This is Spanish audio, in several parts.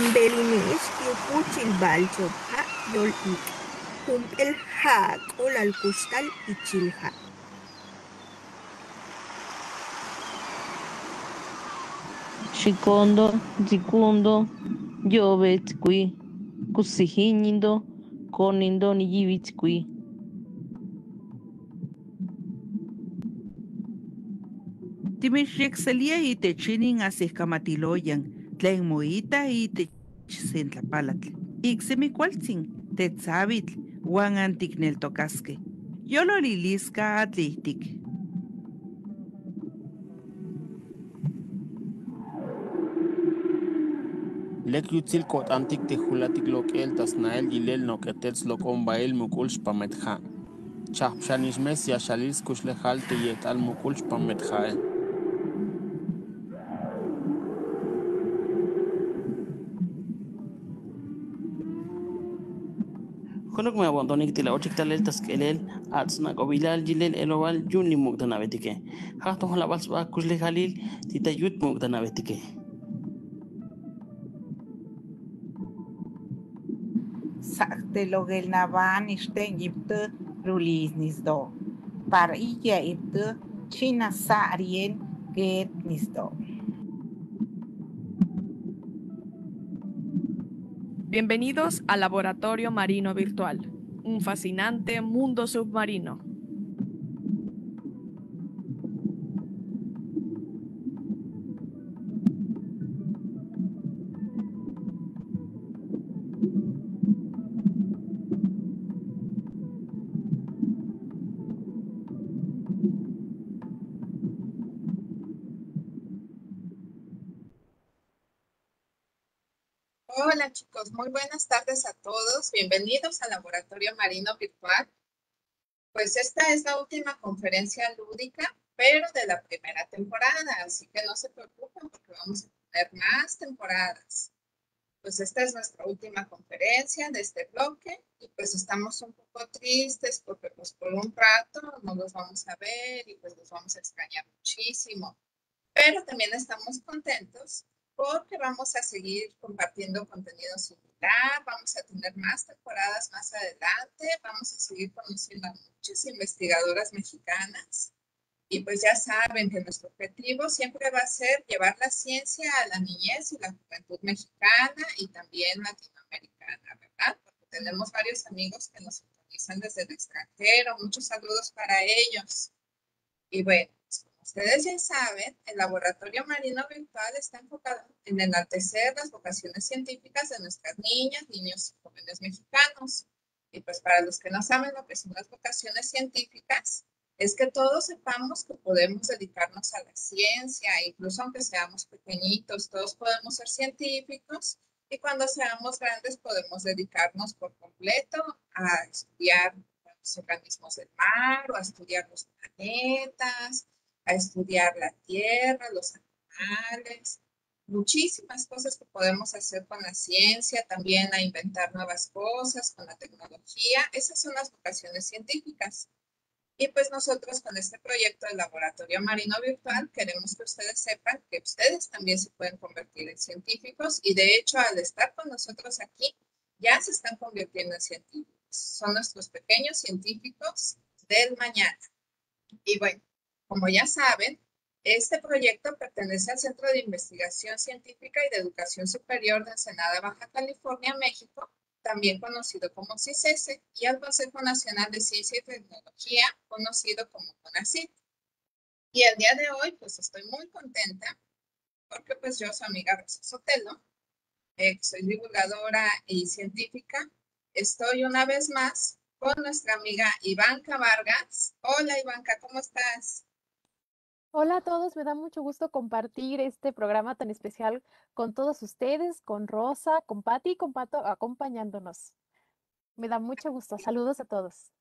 Bambelinis yupuchil balchopja yol'ik kump'el hak'ul alkustal ichilja. Xikondo, Rikundo, Yove Tsikui, Kusijíñindo, Konindo Niyibi Tsikui. Timixyekselia itech inin asihkamatiloyan tlen moita itech sentlapalatl. Iksemi tetzavitl, uan antikneltokaskej. Yololiliska atlihtik. Lek yutzil kotantik tijulatik lokel tasnael yilel noketels lokon bael mukulx pametja. Chapshanishmes yashalis kuxlejal teyetal mukulx pametjae. Konok me abandonik tila ochik talel taskelel atsna kobilal jilel elowal yuni mugdana betike. Hato hala balsba kusle halil tita yut mugdana betike. sakte logel navan isten yipte rulis nisdo. Par iya ipte china sarien get nisdo. Bienvenidos al Laboratorio Marino Virtual, un fascinante mundo submarino. Chicos, muy buenas tardes a todos. Bienvenidos al Laboratorio Marino Virtual. Pues esta es la última conferencia lúdica, pero de la primera temporada, así que no se preocupen porque vamos a tener más temporadas. Pues esta es nuestra última conferencia de este bloque y pues estamos un poco tristes porque pues por un rato no los vamos a ver y pues los vamos a extrañar muchísimo. Pero también estamos contentos porque vamos a seguir compartiendo contenido similar, vamos a tener más temporadas más adelante, vamos a seguir conociendo a muchas investigadoras mexicanas. Y pues ya saben que nuestro objetivo siempre va a ser llevar la ciencia a la niñez y la juventud mexicana y también latinoamericana, ¿verdad? Porque tenemos varios amigos que nos sintonizan desde el extranjero. Muchos saludos para ellos. Y bueno, ustedes ya saben, el Laboratorio Marino Virtual está enfocado en enaltecer las vocaciones científicas de nuestras niñas, niños y jóvenes mexicanos. Y pues para los que no saben lo que son las vocaciones científicas, es que todos sepamos que podemos dedicarnos a la ciencia, incluso aunque seamos pequeñitos, todos podemos ser científicos y cuando seamos grandes podemos dedicarnos por completo a estudiar los organismos del mar o a estudiar los planetas, a estudiar la tierra, los animales, muchísimas cosas que podemos hacer con la ciencia, también a inventar nuevas cosas con la tecnología. Esas son las vocaciones científicas. Y pues nosotros con este proyecto del Laboratorio Marino Virtual queremos que ustedes sepan que ustedes también se pueden convertir en científicos y de hecho al estar con nosotros aquí ya se están convirtiendo en científicos. Son nuestros pequeños científicos del mañana. Y bueno, como ya saben, este proyecto pertenece al Centro de Investigación Científica y de Educación Superior de Ensenada, Baja California, México, también conocido como CICESE, y al Consejo Nacional de Ciencia y Tecnología, conocido como CONACYT. Y el día de hoy, pues estoy muy contenta porque pues yo, su amiga Rosa Sotelo, eh, soy divulgadora y científica, estoy una vez más con nuestra amiga Ivanka Vargas. Hola Ivanka, ¿cómo estás? Hola a todos, me da mucho gusto compartir este programa tan especial con todos ustedes, con Rosa, con Patti y con Pato acompañándonos. Me da mucho gusto. Saludos a todos.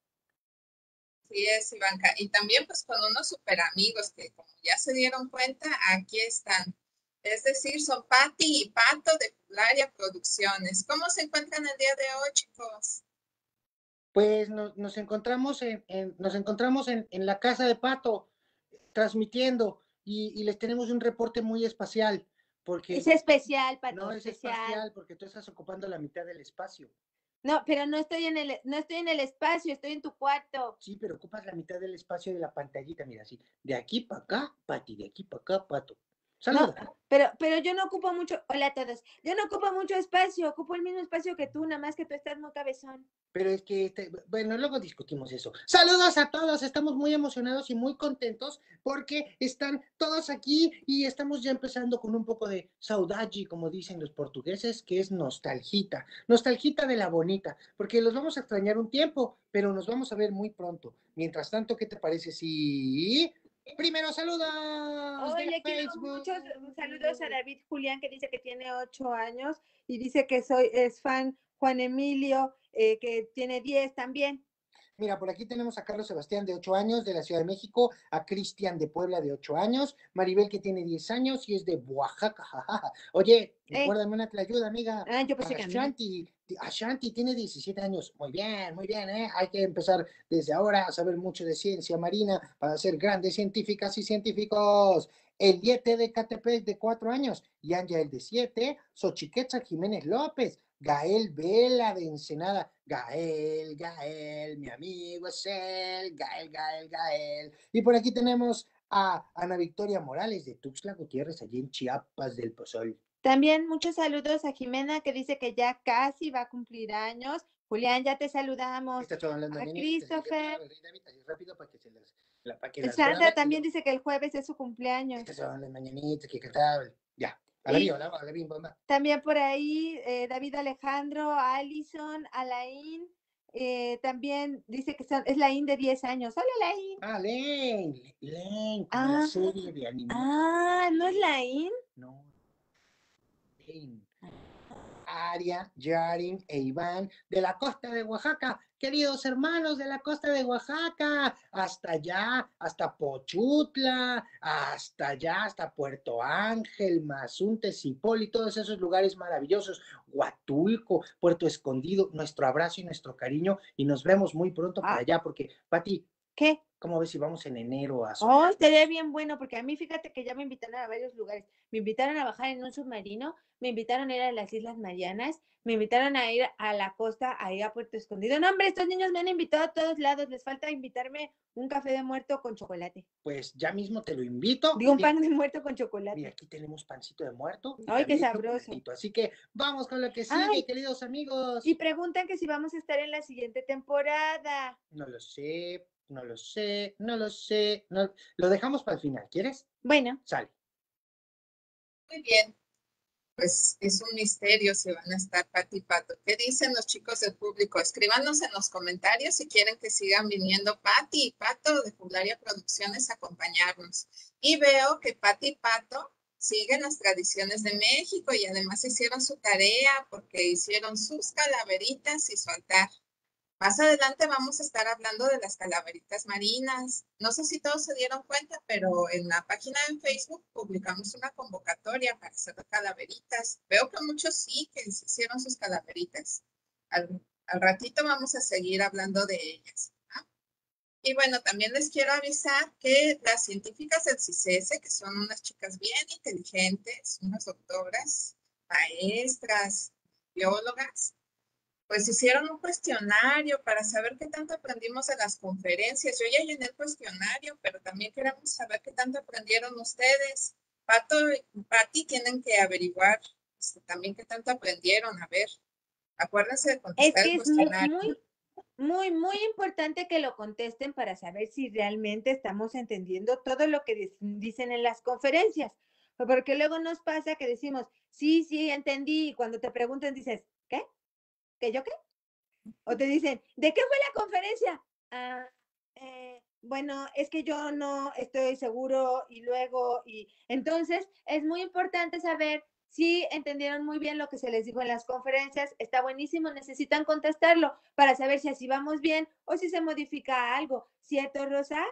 Sí es, Ivanka. Y también pues con unos super amigos que como ya se dieron cuenta, aquí están. Es decir, son Patti y Pato de Pularia Producciones. ¿Cómo se encuentran el día de hoy, chicos? Pues nos, nos encontramos, en, en- nos encontramos en, en la casa de Pato transmitiendo y, y les tenemos un reporte muy especial Porque Es especial, Pato, no es especial. espacial, porque tú estás ocupando la mitad del espacio. No, pero no estoy en el, no estoy en el espacio, estoy en tu cuarto. Sí, pero ocupas la mitad del espacio de la pantallita, mira, así. De aquí para acá, Pati, de aquí para acá, Pato. No, Saluda. pero, pero yo no ocupo mucho, hola a todos, yo no ocupo mucho espacio, ocupo el mismo espacio que tú, nada más que tú estás muy cabezón. Pero es que, este, bueno, luego discutimos eso. Saludos a todos, estamos muy emocionados y muy contentos porque están todos aquí y estamos ya empezando con un poco de saudade, como dicen los portugueses, que es nostalgita, nostalgita de la bonita, porque los vamos a extrañar un tiempo, pero nos vamos a ver muy pronto. Mientras tanto, ¿qué te parece si... Primero saludos Oye, quiero muchos saludos a David Julián que dice que tiene ocho años y dice que soy, es fan Juan Emilio, eh, que tiene diez también. Mira, por aquí tenemos a Carlos Sebastián de 8 años de la Ciudad de México, a Cristian de Puebla de 8 años, Maribel que tiene 10 años y es de Oaxaca. Oye, Eh. recuérdame una ayuda, amiga. Ah, yo pensé que mí. Ashanti, ti- Ashanti tiene 17 años. Muy bien, muy bien, ¿eh? Hay que empezar desde ahora a saber mucho de ciencia marina para ser grandes científicas y científicos. El Yete de Catepec de 4 años, Yanya el de 7, Xochiquetza Jiménez López, Gael Vela de Ensenada, Gael, Gael, mi amigo es él, Gael, Gael, Gael. Y por aquí tenemos a Ana Victoria Morales de Tuxtla Gutiérrez, allí en Chiapas del Pozol. También muchos saludos a Jimena que dice que ya casi va a cumplir años. Julián, ya te saludamos. Las A Christopher. la- Sandra también dice que el jueves es su cumpleaños. Estas son las mañanitas que. Ya, a la Y- a la, la. También por ahí eh, David Alejandro, Alison, Alain. eh, también dice que son, es Laín de 10 años. Hola, Laín. Ah, Lane, como Ah, la serie de animación. Ah, ¿no es Laín? No. Aria, Yarin e Iván de la costa de Oaxaca. Queridos hermanos de la costa de Oaxaca, hasta allá, hasta Pochutla, hasta allá, hasta Puerto Ángel, Mazunte, Cipol y todos esos lugares maravillosos, Huatulco, Puerto Escondido, nuestro abrazo y nuestro cariño y nos vemos muy pronto por Ah. allá porque, Pati, ¿Qué? ¿Cómo ves si vamos en enero a Oh, estaría bien bueno, porque a mí fíjate que ya me invitaron a varios lugares. Me invitaron a bajar en un submarino, me invitaron a ir a las Islas Marianas, me invitaron a ir a la costa, a ir a Puerto Escondido. No, hombre, estos niños me han invitado a todos lados. Les falta invitarme un café de muerto con chocolate. Pues ya mismo te lo invito. Digo, un Mira, pan de muerto con Mira, chocolate. aquí tenemos pancito de muerto. Ay, qué sabroso. Así que vamos con lo que sigue, Ay. queridos amigos. Y preguntan que si vamos a estar en la siguiente temporada. No lo sé, no lo sé, no lo sé. No... Lo dejamos para el final, ¿quieres? Bueno, Sale. Muy bien. Pues es un misterio si van a estar Pati y Pato. ¿Qué dicen los chicos del público? Escríbanos en los comentarios si quieren que sigan viniendo Pati y Pato de Jularia Producciones a acompañarnos. Y veo que Pati y Pato siguen las tradiciones de México y además hicieron su tarea porque hicieron sus calaveritas y su altar. Más adelante vamos a estar hablando de las calaveritas marinas. No sé si todos se dieron cuenta, pero en la página de Facebook publicamos una convocatoria para hacer calaveritas. Veo que muchos sí que hicieron sus calaveritas. Al, ratito vamos a seguir hablando de ellas. ¿ah? Y bueno, también les quiero avisar que las científicas del CICESE, que son unas chicas bien inteligentes, unas doctoras, maestras, biólogas, pues hicieron un cuestionario para saber qué tanto aprendimos de las conferencias. Yo ya llené el cuestionario, pero también queremos saber qué tanto aprendieron ustedes. Pato y Pati tienen que averiguar este, también qué tanto aprendieron. A ver, acuérdense de es contestar que el es muy, cuestionario. muy, muy, muy importante que lo contesten para saber si realmente estamos entendiendo todo lo que dicen en las conferencias. Porque luego nos pasa que decimos, sí, sí, entendí, y cuando te preguntan dices, ¿Qué yo qué? O te dicen, ¿de qué fue la conferencia? "Ah, eh, bueno, es que yo no estoy seguro y luego, y entonces es muy importante saber si entendieron muy bien lo que se les dijo en las conferencias, está buenísimo, necesitan contestarlo para saber si así vamos bien o si se modifica algo, ¿cierto, Rosa?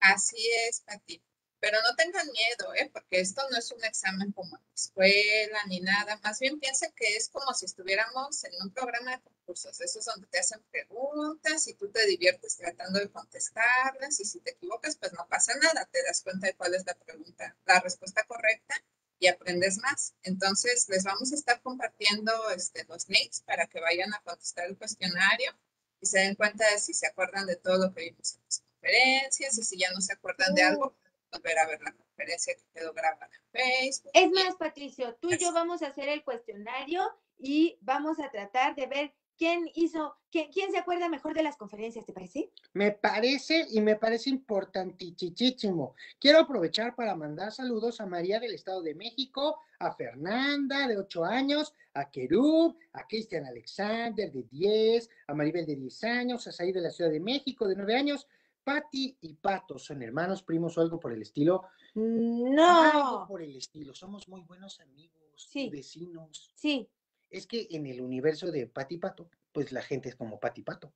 Así es, Pati. Pero no tengan miedo, ¿eh? Porque esto no es un examen como en la escuela ni nada. Más bien piensen que es como si estuviéramos en un programa de concursos. Eso es donde te hacen preguntas y tú te diviertes tratando de contestarlas. Y si te equivocas, pues no pasa nada. Te das cuenta de cuál es la pregunta, la respuesta correcta y aprendes más. Entonces, les vamos a estar compartiendo este, los links para que vayan a contestar el cuestionario y se den cuenta de si se acuerdan de todo lo que vimos en las conferencias y si ya no se acuerdan de algo, volver a ver la conferencia que quedó grabada en Facebook. Es más, Patricio, tú y yo vamos a hacer el cuestionario y vamos a tratar de ver quién hizo, quién, quién se acuerda mejor de las conferencias, ¿te parece? Me parece y me parece importantísimo. Quiero aprovechar para mandar saludos a María del Estado de México, a Fernanda de 8 años, a Kerub, a Cristian Alexander de 10, a Maribel de 10 años, a Said de la Ciudad de México de 9 años. Patti y Pato son hermanos, primos o algo por el estilo. No. Algo por el estilo. Somos muy buenos amigos, Sí. vecinos. Sí. Es que en el universo de Pati y Pato, pues la gente es como Pati y Pato.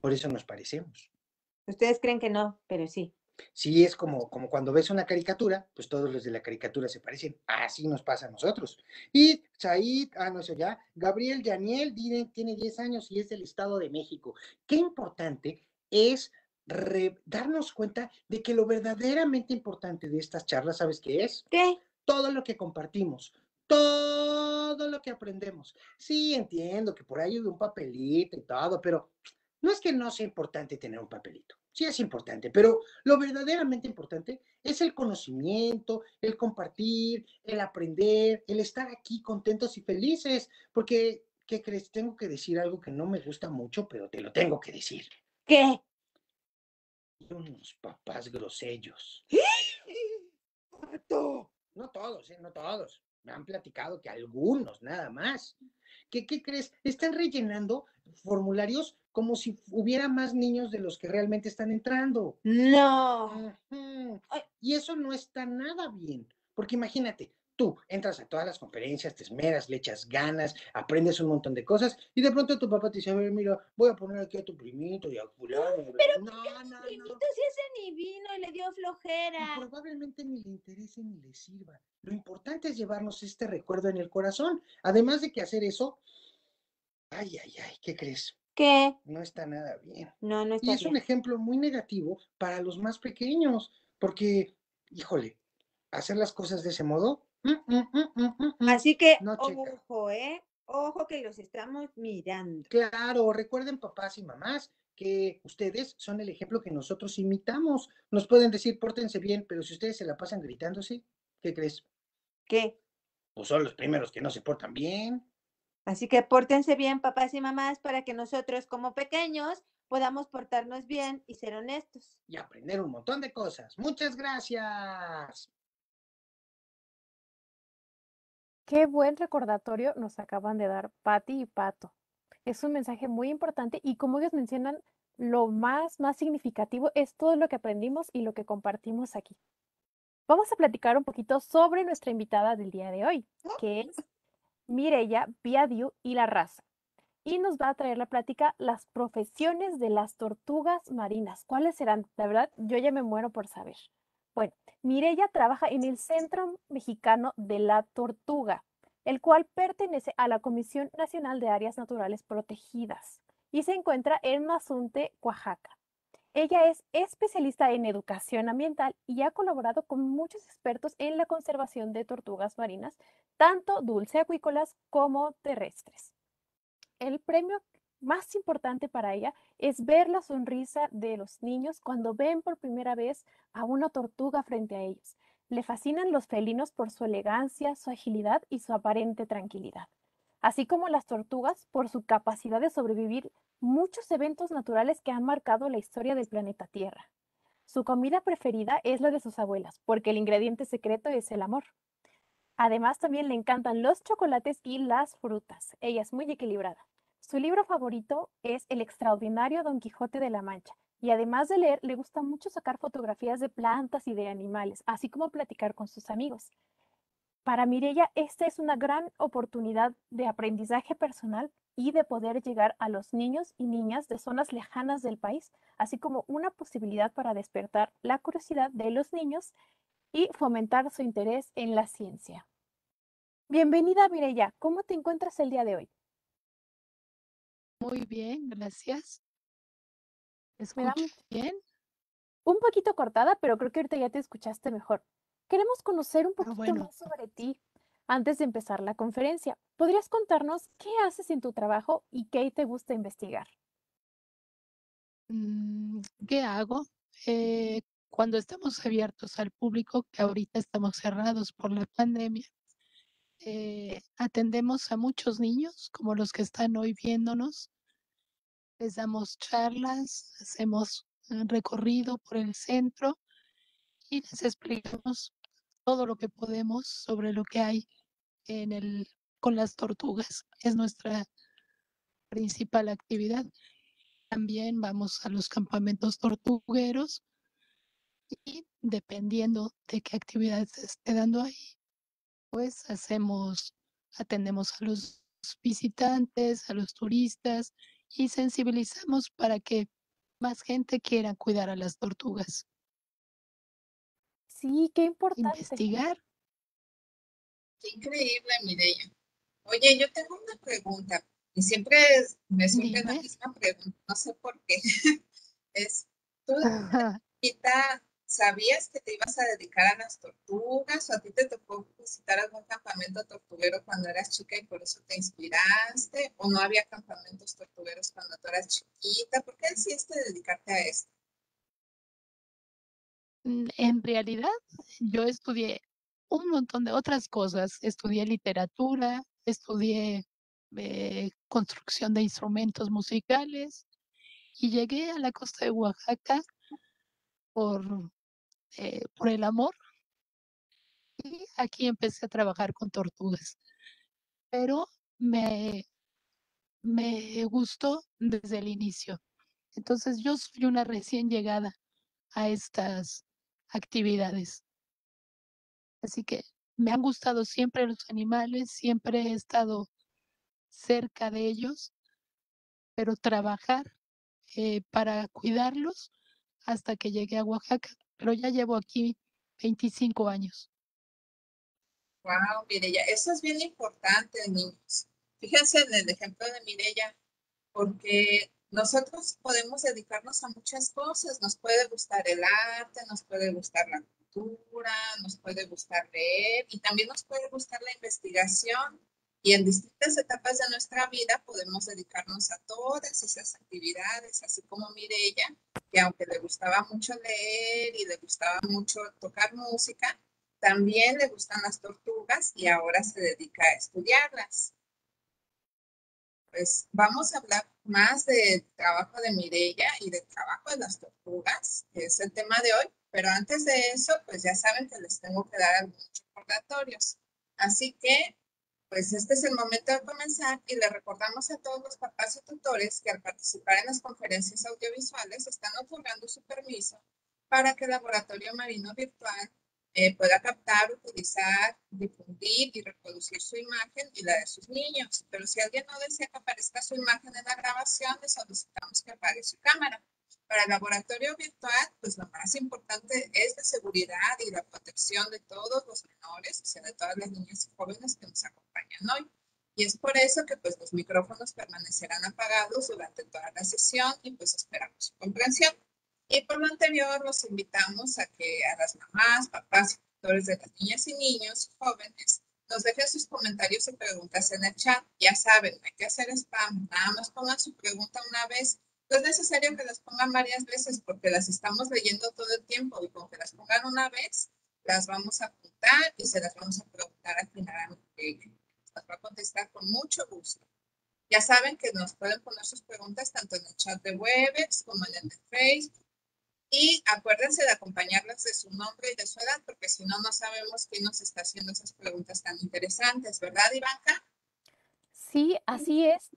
Por eso nos parecemos. Ustedes creen que no, pero sí. Sí, es como, como cuando ves una caricatura, pues todos los de la caricatura se parecen. Así nos pasa a nosotros. Y Said, ah, no, eso ya. Gabriel Yaniel tiene, tiene 10 años y es del Estado de México. Qué importante es re- darnos cuenta de que lo verdaderamente importante de estas charlas, ¿sabes qué es? ¿Qué? Todo lo que compartimos, todo lo que aprendemos. Sí, entiendo que por ahí hay un papelito y todo, pero no es que no sea importante tener un papelito. Sí es importante, pero lo verdaderamente importante es el conocimiento, el compartir, el aprender, el estar aquí contentos y felices, porque, ¿qué crees? Tengo que decir algo que no me gusta mucho, pero te lo tengo que decir. ¿Qué? Unos papás grosellos. ¡Harto! No todos, ¿eh? No todos. Me han platicado que algunos, nada más. ¿Qué, qué crees? Están rellenando formularios como si hubiera más niños de los que realmente están entrando. No. Y eso no está nada bien, porque imagínate, tú entras a todas las conferencias, te esmeras, le echas ganas, aprendes un montón de cosas, y de pronto tu papá te dice, a ver, mira, voy a poner aquí a tu primito y a fulano. Pero no, no, Primito, si ese ni vino y le dio y flojera. probablemente ni le interese ni le sirva. Lo importante es llevarnos este recuerdo en el corazón. Además de que hacer eso, ay, ay, ay, ¿qué crees? ¿Qué? No está nada bien. No, no Y está es un bien. ejemplo muy negativo para los más pequeños, porque, híjole, hacer las cosas de ese modo. Mm, mm, mm, Así que, no ojo, ¿eh? Ojo que los estamos mirando. Claro, recuerden papás y mamás que ustedes son el ejemplo que nosotros imitamos. Nos pueden decir, pórtense bien, pero si ustedes se la pasan gritándose, ¿qué crees? ¿Qué? Pues son los primeros que no se portan bien. Así que pórtense bien, papás y mamás, para que nosotros como pequeños podamos portarnos bien y ser honestos. y aprender un montón de cosas. Muchas gracias. Qué buen recordatorio nos acaban de dar Patti y Pato. Es un mensaje muy importante y como ellos mencionan, lo más, más significativo es todo lo que aprendimos y lo que compartimos aquí. Vamos a platicar un poquito sobre nuestra invitada del día de hoy, que es Mireya Biadiu y la raza. Y nos va a traer la plática las profesiones de las tortugas marinas. ¿Cuáles serán? La verdad, yo ya me muero por saber. Bueno, Mireya trabaja en el Centro Mexicano de la Tortuga, el cual pertenece a la Comisión Nacional de Áreas Naturales Protegidas y se encuentra en Mazunte, Oaxaca. Ella es especialista en educación ambiental y ha colaborado con muchos expertos en la conservación de tortugas marinas, tanto dulceacuícolas como terrestres. El premio más importante para ella es ver la sonrisa de los niños cuando ven por primera vez a una tortuga frente a ellos. Le fascinan los felinos por su elegancia, su agilidad y su aparente tranquilidad, así como las tortugas por su capacidad de sobrevivir muchos eventos naturales que han marcado la historia del planeta Tierra. Su comida preferida es la de sus abuelas, porque el ingrediente secreto es el amor. Además, también le encantan los chocolates y las frutas. Ella es muy equilibrada. Su libro favorito es El extraordinario Don Quijote de la Mancha. Y además de leer, le gusta mucho sacar fotografías de plantas y de animales, así como platicar con sus amigos. Para Mirella, esta es una gran oportunidad de aprendizaje personal y de poder llegar a los niños y niñas de zonas lejanas del país, así como una posibilidad para despertar la curiosidad de los niños y fomentar su interés en la ciencia. Bienvenida, Mirella. ¿Cómo te encuentras el día de hoy? Muy bien, gracias. Me da ¿Escucho bien? un poquito cortada, pero creo que ahorita ya te escuchaste mejor. queremos conocer un poquito bueno. más sobre ti antes de empezar la conferencia. ¿Podrías contarnos qué haces en tu trabajo y qué te gusta investigar? Mm, ¿Qué hago? Eh, cuando estamos abiertos al público, que ahorita estamos cerrados por la pandemia, eh, atendemos a muchos niños, como los que están hoy viéndonos. Les damos charlas, hacemos un recorrido por el centro y les explicamos todo lo que podemos sobre lo que hay en el, con las tortugas. Es nuestra principal actividad. También vamos a los campamentos tortugueros y dependiendo de qué actividad se esté dando ahí, pues hacemos, atendemos a los visitantes, a los turistas y sensibilizamos para que más gente quiera cuidar a las tortugas. Sí, qué importante. Investigar. Qué increíble, Mireya. Oye, yo tengo una pregunta y siempre me surge la misma pregunta, no sé por qué. Es, ¿tú chiquita sabías que te ibas a dedicar a las tortugas o a ti te tocó visitar algún campamento tortuguero cuando eras chica y por eso te inspiraste o no había campamentos tortugueros cuando tú eras chiquita? ¿Por qué decidiste dedicarte a esto? Mm, En realidad, yo estudié un montón de otras cosas. Estudié literatura, estudié eh, construcción de instrumentos musicales y llegué a la costa de Oaxaca por, eh, por el amor y aquí empecé a trabajar con tortugas. Pero me, me gustó desde el inicio. Entonces yo soy una recién llegada a estas actividades. Así que me han gustado siempre los animales, siempre he estado cerca de ellos, pero trabajar eh, para cuidarlos hasta que llegué a Oaxaca. Pero ya llevo aquí 25 años. Wow, Mireya, eso es bien importante, niños. Fíjense en el ejemplo de Mireya, porque nosotros podemos dedicarnos a muchas cosas. Nos puede gustar el arte, nos puede gustar la cultura, nos puede gustar leer y también nos puede gustar la investigación. Y en distintas etapas de nuestra vida podemos dedicarnos a todas esas actividades, así como Mireya, que aunque le gustaba mucho leer y le gustaba mucho tocar música, también le gustan las tortugas y ahora se dedica a estudiarlas. Pues vamos a hablar más del trabajo de Mireya y del trabajo de las tortugas, que es el tema de hoy. Pero antes de eso, pues ya saben que les tengo que dar algunos recordatorios. Así que, pues este es el momento de comenzar y le recordamos a todos los papás y tutores que al participar en las conferencias audiovisuales están otorgando su permiso para que el laboratorio marino virtual eh, pueda captar, utilizar, difundir y reproducir su imagen y la de sus niños. Pero si alguien no desea que aparezca su imagen en la grabación, le solicitamos que apague su cámara. Para el laboratorio virtual, pues lo más importante es la seguridad y la protección de todos los menores, o sea, de todas las niñas y jóvenes que nos acompañan hoy. Y es por eso que pues los micrófonos permanecerán apagados durante toda la sesión y pues esperamos su comprensión. Y por lo anterior, los invitamos a que a las mamás, papás tutores de las niñas y niños jóvenes nos dejen sus comentarios y preguntas en el chat. Ya saben, no hay que hacer spam, nada más pongan su pregunta una vez. No es necesario que las pongan varias veces porque las estamos leyendo todo el tiempo y con que las pongan una vez, las vamos a apuntar y se las vamos a preguntar al final Las va a contestar con mucho gusto. Ya saben que nos pueden poner sus preguntas tanto en el chat de Webex como en el de Facebook. Y acuérdense de acompañarlas de su nombre y de su edad, porque si no, no sabemos quién nos está haciendo esas preguntas tan interesantes, ¿verdad, Ivanka? Sí, así es.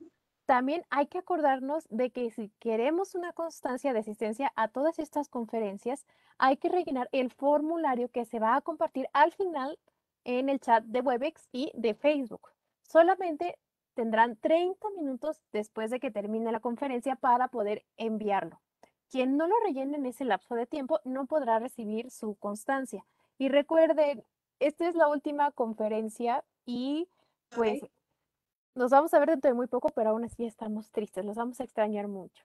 También hay que acordarnos de que si queremos una constancia de asistencia a todas estas conferencias, hay que rellenar el formulario que se va a compartir al final en el chat de Webex y de Facebook. Solamente tendrán 30 minutos después de que termine la conferencia para poder enviarlo. Quien no lo rellene en ese lapso de tiempo no podrá recibir su constancia. Y recuerden, esta es la última conferencia y pues nos vamos a ver dentro de muy poco, pero aún así estamos tristes, los vamos a extrañar mucho.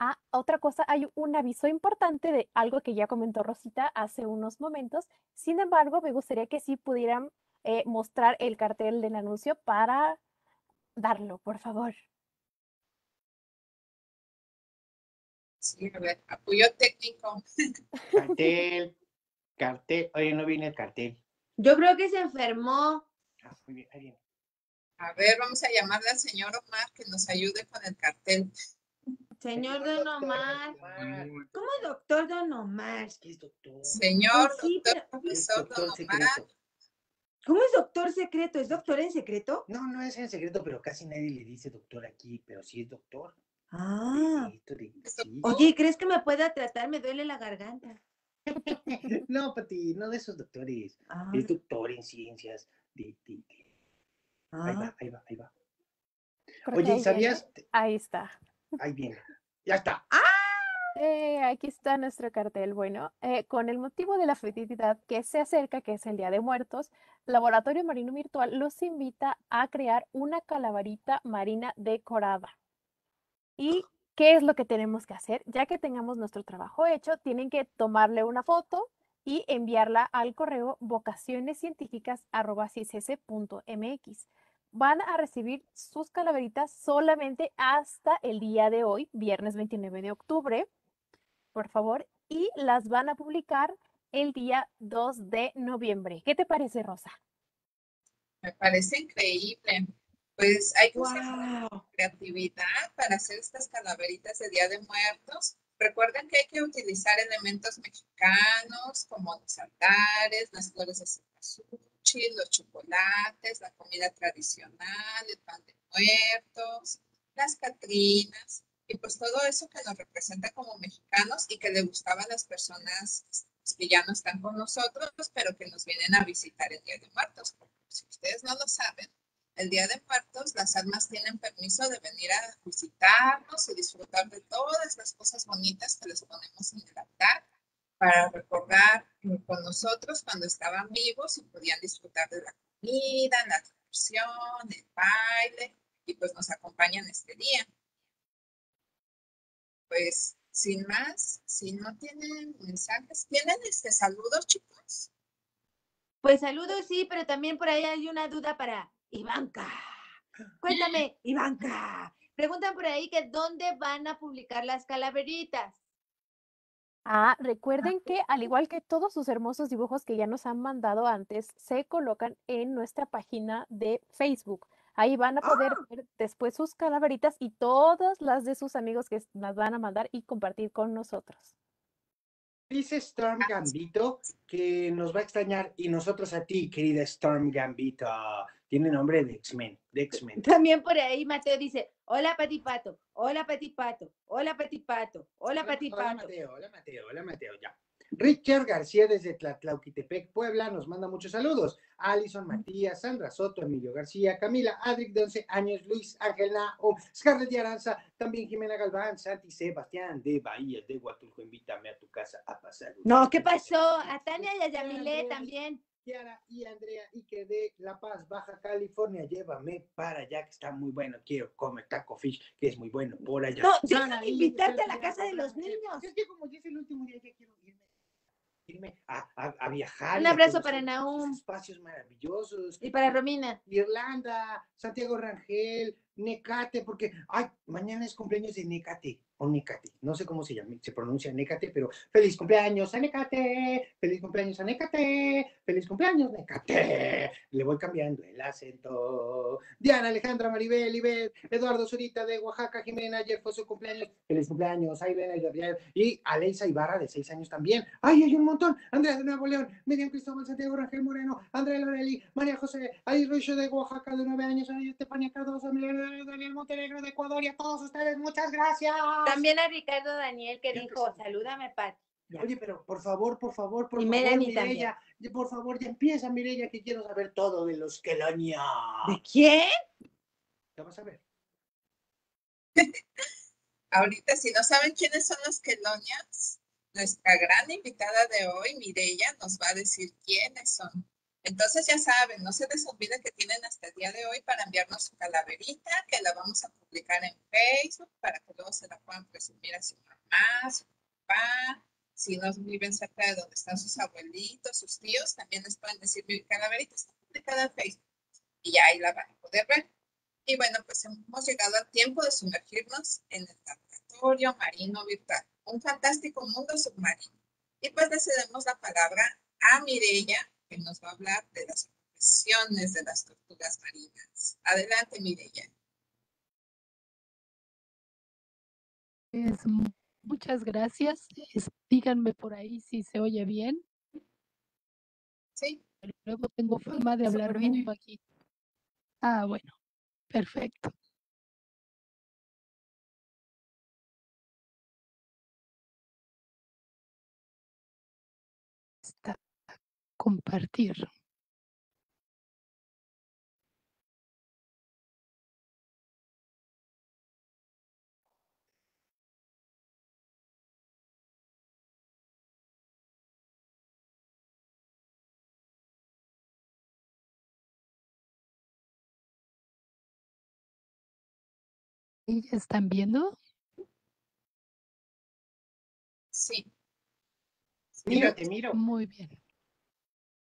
Ah, otra cosa, hay un aviso importante de algo que ya comentó Rosita hace unos momentos. Sin embargo, me gustaría que sí pudieran eh, mostrar el cartel del anuncio para darlo, por favor. Sí, a ver, apoyo técnico. Cartel, cartel. Oye, no viene el cartel. Yo creo que se enfermó. Ah, muy bien, ahí viene. A ver, vamos a llamarle al señor Omar que nos ayude con el cartel. Señor Don Omar. ¿Cómo doctor Don Omar? ¿Qué es doctor? Señor, Pues sí, doctor, pero- Es profesor doctor Don Omar. secreto. ¿Cómo es doctor secreto? ¿Es doctor en secreto? No, no es en secreto, pero casi nadie le dice doctor aquí, pero sí es doctor. Ah. Secreto de- ¿Es sí. Oye, ¿y ¿crees que me pueda tratar? Me duele la garganta. No, Pati, no de esos doctores. Ah, Es doctor en ciencias. de- de- de- Ahí ah. va, ahí va, ahí va. Oye, ahí ¿y sabías? viene. Ahí está. Ahí viene. Ya está. Eh, aquí está nuestro cartel. Bueno, eh, con el motivo de la festividad que se acerca, que es el Día de Muertos, Laboratorio Marino Virtual los invita a crear una calaverita marina decorada. ¿Y qué es lo que tenemos que hacer? Ya que tengamos nuestro trabajo hecho, tienen que tomarle una foto y enviarla al correo vocacionescientíficas.mx. Van a recibir sus calaveritas solamente hasta el día de hoy, viernes 29 de octubre por favor, y las van a publicar el día 2 de noviembre. ¿Qué te parece, Rosa? Me parece increíble. Pues hay que usar Wow. creatividad para hacer estas calaveritas de Día de Muertos. Recuerden que hay que utilizar elementos mexicanos como los altares, las flores de cempasúchil, los chocolates, la comida tradicional, el pan de muertos, las catrinas y pues todo eso que nos representa como mexicanos y que le gustaba a las personas que ya no están con nosotros, pero que nos vienen a visitar el Día de Muertos. Si ustedes no lo saben, el Día de Muertos, las almas tienen permiso de venir a visitarnos y disfrutar de todas las cosas bonitas que les ponemos en el altar para recordar con nosotros cuando estaban vivos y podían disfrutar de la comida, la diversión, el baile y pues nos acompañan este día. Pues sin más, si no tienen mensajes, ¿tienen este saludos, chicos? Pues saludos, sí, pero también por ahí hay una duda para Ivanka. Cuéntame, Ivanka. Preguntan por ahí que dónde van a publicar las calaveritas. Ah, recuerden que al igual que todos sus hermosos dibujos que ya nos han mandado antes, se colocan en nuestra página de Facebook. Ahí van a poder ver después sus calaveritas y todas las de sus amigos que las van a mandar y compartir con nosotros. Dice Storm Gambito que nos va a extrañar y nosotros a ti, querida Storm Gambito. Tiene nombre de X-Men, de X-Men. También por ahí Mateo dice, hola Patipato, hola Patipato, hola Patipato, hola Hola Patipato. Mateo, hola Mateo, hola Mateo, ya. Richard García desde Tlatlauquitepec, Puebla, nos manda muchos saludos. Alison Matías, Sandra Soto, Emilio García, Camila Adric de 11 años, Luis Ángel Nao, Scarlett de Aranza, también Jimena Galván, Santi Sebastián de Bahía de Huatulco, invítame a tu casa a pasar. un No. ¿qué pasó? A Tania y a Yamile también. Kiara y Andrea y que de La Paz, Baja California, llévame para allá que está muy bueno. Quiero comer taco fish, que es muy bueno por allá. No, de y invitarte a la casa de los niños. Es que como ya es el último día, ya quiero irme, irme a, a- a viajar. Un abrazo para Nahum. Espacios maravillosos. Y para Romina. Irlanda, Santiago Rangel, Necate, porque ay, mañana es cumpleaños de Necate, o Necate, no sé cómo se llama, se pronuncia Necate, pero feliz cumpleaños a Necate, feliz cumpleaños a Necate, feliz cumpleaños Necate. Le voy cambiando el acento. Diana Alejandra Maribel, Ibet, Eduardo Zurita de Oaxaca, Jimena, ayer fue su cumpleaños, feliz cumpleaños, a Gabriel y Aleisa Ibarra de seis años también. Ay, hay un montón. Andrea de Nuevo León, Miriam Cristóbal, Santiago Rangel Moreno, Andrea Loreli, María José, Ari Ruiz de Oaxaca de nueve años, Ari Estefania Cardoso, Daniel Montenegro de Ecuador y a todos ustedes, muchas gracias. También a Ricardo Daniel que dijo, salúdame, Pati. Oye, pero por favor, por favor, por Y favor, ya, por favor, ya empieza, Mireya, que quiero saber todo de los Queloña. ¿De quién? Ya vas a ver. Ahorita, si no saben quiénes son los queloñas, nuestra gran invitada de hoy, Mireya, nos va a decir quiénes son. Entonces ya saben, no se les olvide que tienen hasta el día de hoy para enviarnos su calaverita, que la vamos a publicar en Facebook para que luego se la puedan presumir a su mamá, su papá. Si no viven cerca de donde están sus abuelitos, sus tíos, también les pueden decir, mi calaverita está publicada en Facebook. Y ya ahí la van a poder ver. Y bueno, pues hemos llegado al tiempo de sumergirnos en el laboratorio marino virtual, un fantástico mundo submarino. Y pues le cedemos la palabra a Mireya, que nos va a hablar de las profesiones de las tortugas marinas. Adelante, Mireya. Pues, muchas gracias. Díganme por ahí si se oye bien. Sí. Luego tengo fama de hablar mucho aquí. Ah, bueno, perfecto. Compartir. ¿Y ya están viendo? Sí. Mira, te miro. Muy bien.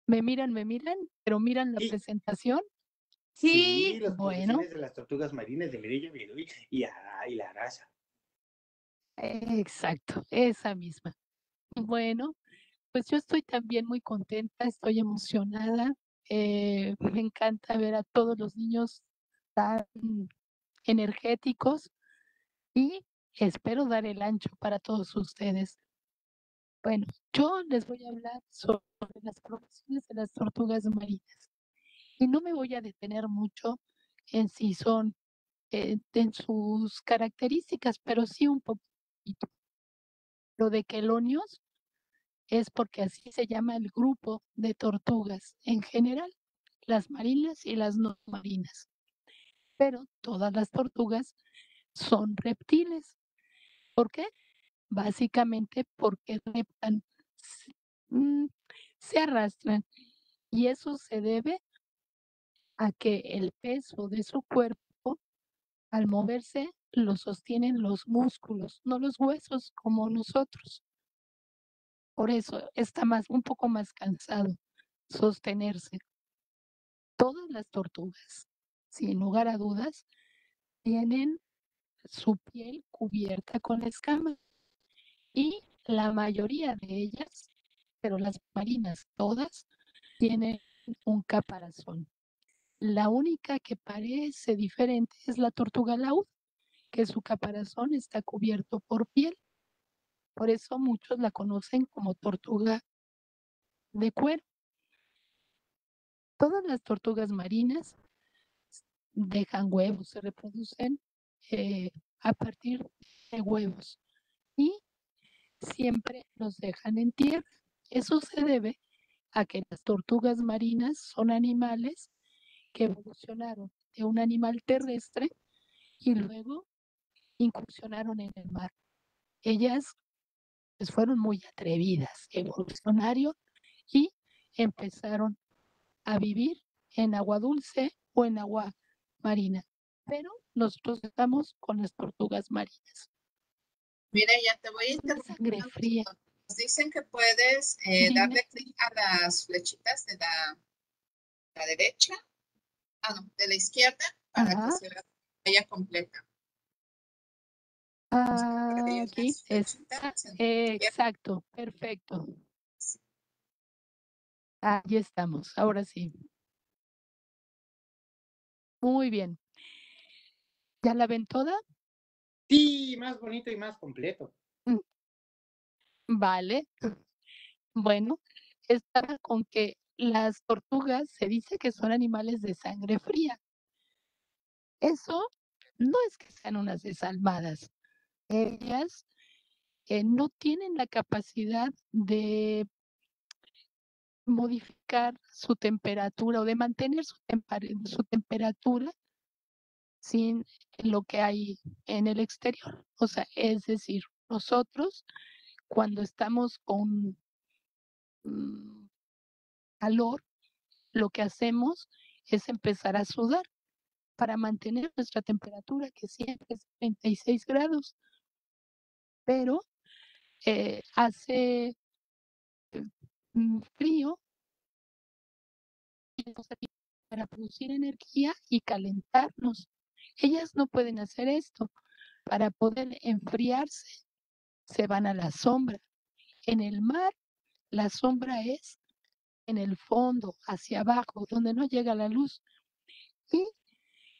¿Me miran, me miran? ¿Pero miran la Sí. presentación? Sí, las Bueno. de las tortugas marinas de Viruy y, a- y la raza. Exacto, esa misma. Bueno, pues yo estoy también muy contenta, estoy emocionada. eh, me encanta ver a todos los niños tan energéticos y espero dar el ancho para todos ustedes. Bueno, yo les voy a hablar sobre las profesiones de las tortugas marinas y no me voy a detener mucho en si son eh, en sus características, pero sí un poquito. Lo de quelonios es porque así se llama el grupo de tortugas en general, las marinas y las no marinas. Pero todas las tortugas son reptiles. ¿Por qué? Básicamente porque reptan, mm, se arrastran y eso se debe a que el peso de su cuerpo al moverse lo sostienen los músculos, no los huesos como nosotros. Por eso está más, un poco más cansado sostenerse. Todas las tortugas, sin lugar a dudas, tienen su piel cubierta con escamas y la mayoría de ellas, pero las marinas todas, tienen un caparazón. La única que parece diferente es la tortuga laúd, que su caparazón está cubierto por piel. Por eso muchos la conocen como tortuga de cuero. Todas las tortugas marinas dejan huevos, se reproducen eh, a partir de huevos y siempre los dejan en tierra. Eso se debe a que las tortugas marinas son animales que evolucionaron de un animal terrestre y luego incursionaron en el mar. Ellas pues, fueron muy atrevidas, evolucionario y empezaron a vivir en agua dulce o en agua marina. Pero nosotros estamos con las tortugas marinas. Mire, ya te voy a interrumpir. fría. Nos dicen que puedes eh, darle clic a las flechitas de la, la derecha, ah, no, de la izquierda, para Ajá. que se vaya completa. Ah, aquí flechitas eh, exacto, perfecto. Ahí estamos, ahora sí. Muy bien. ¿Ya la ven toda? Sí, más bonito y más completo. Vale. Bueno, estaba con que las tortugas se dice que son animales de sangre fría. Eso no es que sean unas desalmadas. Ellas eh, no tienen la capacidad de modificar su temperatura o de mantener su temperatura sin lo que hay en el exterior. O sea, es decir, nosotros cuando estamos con mm, calor, lo que hacemos es empezar a sudar para mantener nuestra temperatura, que siempre es 36 grados. Pero eh, hace mm, frío para producir energía y calentarnos. Ellas no pueden hacer esto. Para poder enfriarse, se van a la sombra. En el mar, la sombra es en el fondo, hacia abajo, donde no llega la luz. Y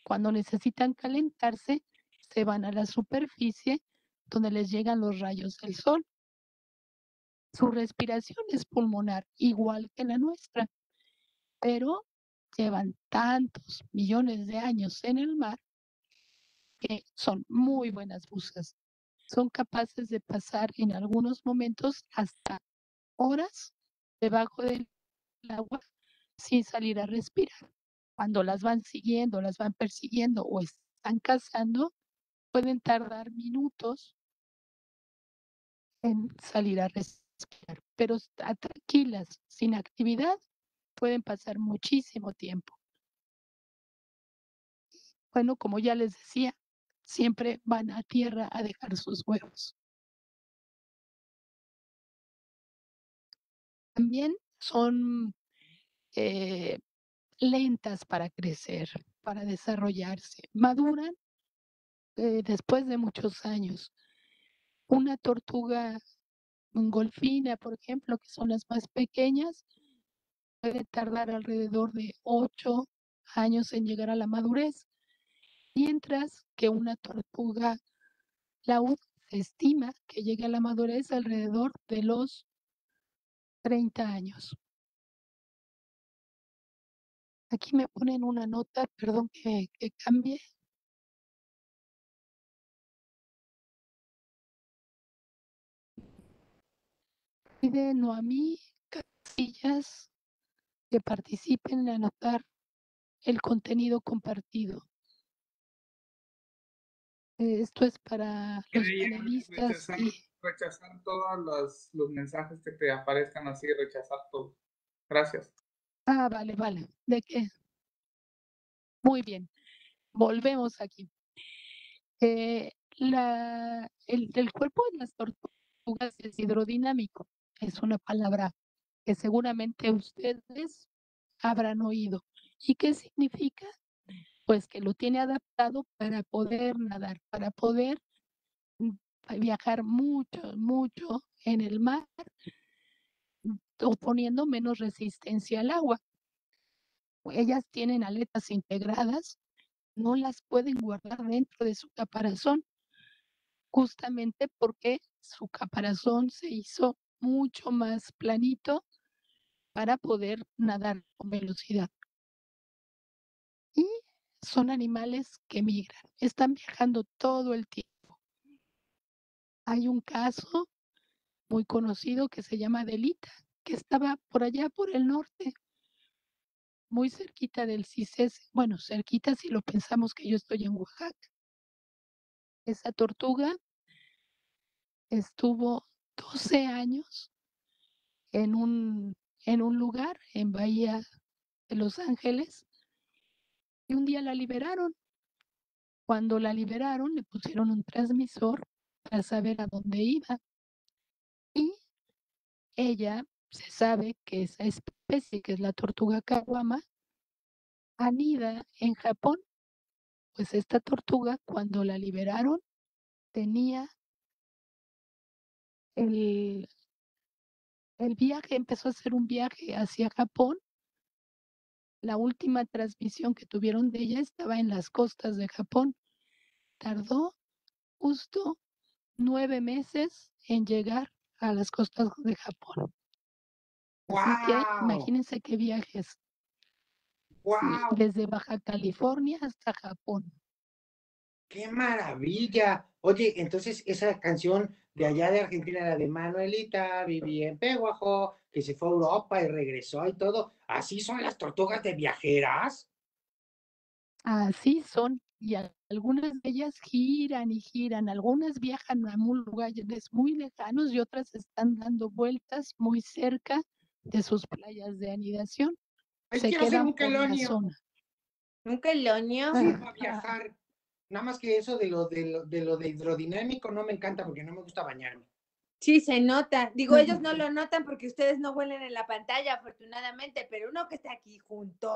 cuando necesitan calentarse, se van a la superficie donde les llegan los rayos del sol. Su respiración es pulmonar, igual que la nuestra, pero llevan tantos millones de años en el mar que son muy buenas buzas. Son capaces de pasar en algunos momentos hasta horas debajo del agua sin salir a respirar. Cuando las van siguiendo, las van persiguiendo o están cazando, pueden tardar minutos en salir a respirar, pero tranquilas, sin actividad, pueden pasar muchísimo tiempo. Bueno, como ya les decía, siempre van a tierra a dejar sus huevos. También son eh, lentas para crecer, para desarrollarse. Maduran eh, después de muchos años. Una tortuga golfina, por ejemplo, que son las más pequeñas, puede tardar alrededor de ocho años en llegar a la madurez, mientras que una tortuga laúd se estima que llegue a la madurez alrededor de los 30 años. Aquí me ponen una nota, perdón que, que cambie. Pide Noamí Casillas que participen en anotar el contenido compartido. Eh, Esto es para los panelistas rechazar, y rechazar todos los, los mensajes que te aparezcan así, rechazar todo. Gracias. Ah, vale, vale. ¿De qué? Muy bien. Volvemos aquí. Eh, la, el, el cuerpo de las tortugas es hidrodinámico. Es una palabra que seguramente ustedes habrán oído. ¿Y qué significa? Pues que lo tiene adaptado para poder nadar, para poder mm, viajar mucho, mucho en el mar, mm, oponiendo menos resistencia al agua. Ellas tienen aletas integradas, no las pueden guardar dentro de su caparazón, justamente porque su caparazón se hizo mucho más planito para poder nadar con velocidad. Y son animales que migran, están viajando todo el tiempo. Hay un caso muy conocido que se llama Delita, que estaba por allá por el norte, muy cerquita del CICES, bueno, cerquita si lo pensamos que yo estoy en Oaxaca. Esa tortuga estuvo 12 años en un, en un lugar en Bahía de Los Ángeles y un día la liberaron. Cuando la liberaron le pusieron un transmisor para saber a dónde iba y ella se sabe que esa especie, que es la tortuga caguama, anida en Japón. Pues esta tortuga, cuando la liberaron, tenía el, el viaje, empezó a hacer un viaje hacia Japón. La última transmisión que tuvieron de ella estaba en las costas de Japón. Tardó justo nueve meses en llegar a las costas de Japón. Así que imagínense qué viajes. ¡Guau! Desde Baja California hasta Japón. ¡Qué maravilla! Oye, entonces esa canción de allá de Argentina, la de Manuelita, vivía en Peguajo, que se fue a Europa y regresó y todo. ¿Así son las tortugas de viajeras? Así son, y algunas de ellas giran y giran, algunas viajan a lugares muy lejanos y otras están dando vueltas muy cerca de sus playas de anidación. Ay, se quiero hacer un quelonio. Un quelonio. Sí, para viajar. Nada más que eso de lo de lo de lo de hidrodinámico no me encanta porque no me gusta bañarme. Sí, se nota. Digo, ellos no lo notan porque ustedes no huelen en la pantalla, afortunadamente, pero uno que está aquí junto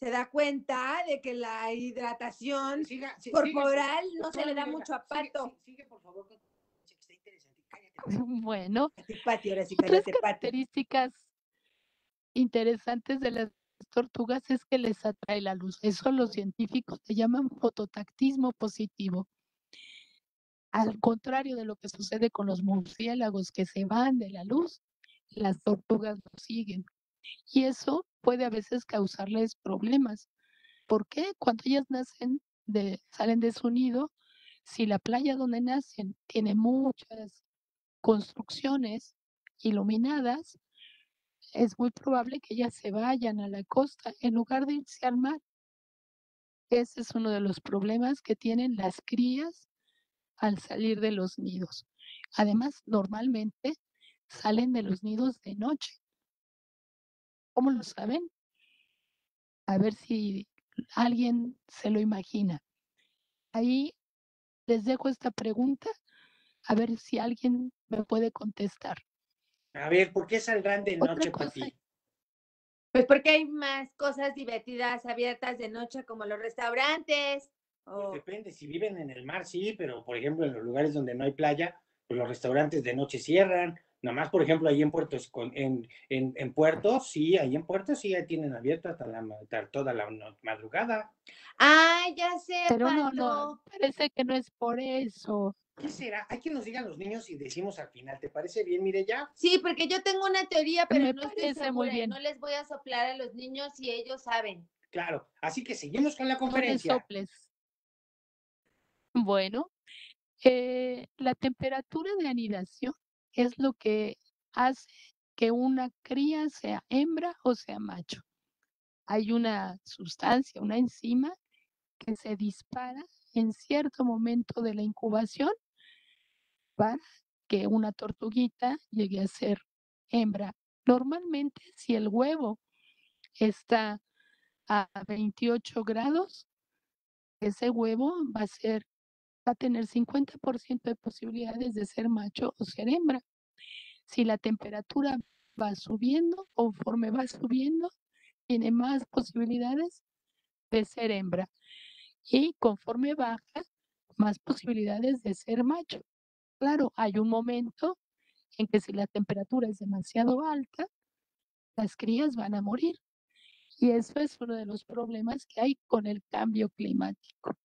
se da cuenta de que la hidratación Siga, corporal sigue. no se le da Mira, mucho a sigue, Pato. sigue, sigue, por favor. que- que está interesante. Cállate. Bueno, Pati, ahora sí, otras cállate, Pati. características interesantes de las tortugas es que les atrae la luz. Eso los científicos le llaman fototactismo positivo. Al contrario de lo que sucede con los murciélagos que se van de la luz, las tortugas lo siguen. Y eso puede a veces causarles problemas. ¿Por qué? Cuando ellas nacen, de, salen de su nido, si la playa donde nacen tiene muchas construcciones iluminadas, es muy probable que ellas se vayan a la costa en lugar de irse al mar. Ese es uno de los problemas que tienen las crías al salir de los nidos. Además, normalmente salen de los nidos de noche. ¿Cómo lo saben? A ver si alguien se lo imagina. Ahí les dejo esta pregunta, a ver si alguien me puede contestar. A ver, ¿por qué saldrán de Otra noche, cosa- Pati? Pues porque hay más cosas divertidas abiertas de noche como los restaurantes. Pues o- depende, si viven en el mar, sí, pero por ejemplo en los lugares donde no hay playa, pues los restaurantes de noche cierran. Nada más, por ejemplo, ahí en Puerto, Escon- en, en, en Puerto, sí, ahí en Puerto sí ya tienen abierto hasta, la, hasta toda la no- madrugada. Ah, ya sé, Pero no, no, parece que no es por eso. ¿Qué será? Hay que nos digan los niños y decimos al final, ¿te parece bien, Mireya? Sí, porque yo tengo una teoría, pero Me no estoy muy segura y bien. no les voy a soplar a los niños si ellos saben. Claro, así que seguimos con la No le conferencia. soples. Bueno, eh, la temperatura de anidación es lo que hace que una cría sea hembra o sea macho. Hay una sustancia, una enzima que se dispara en cierto momento de la incubación para que una tortuguita llegue a ser hembra. Normalmente, si el huevo está a 28 grados, ese huevo va a ser, a tener 50% de posibilidades de ser macho o ser hembra. Si la temperatura va subiendo, conforme va subiendo, tiene más posibilidades de ser hembra. Y conforme baja, más posibilidades de ser macho. Claro, hay un momento en que si la temperatura es demasiado alta, las crías van a morir. Y eso es uno de los problemas que hay con el cambio climático.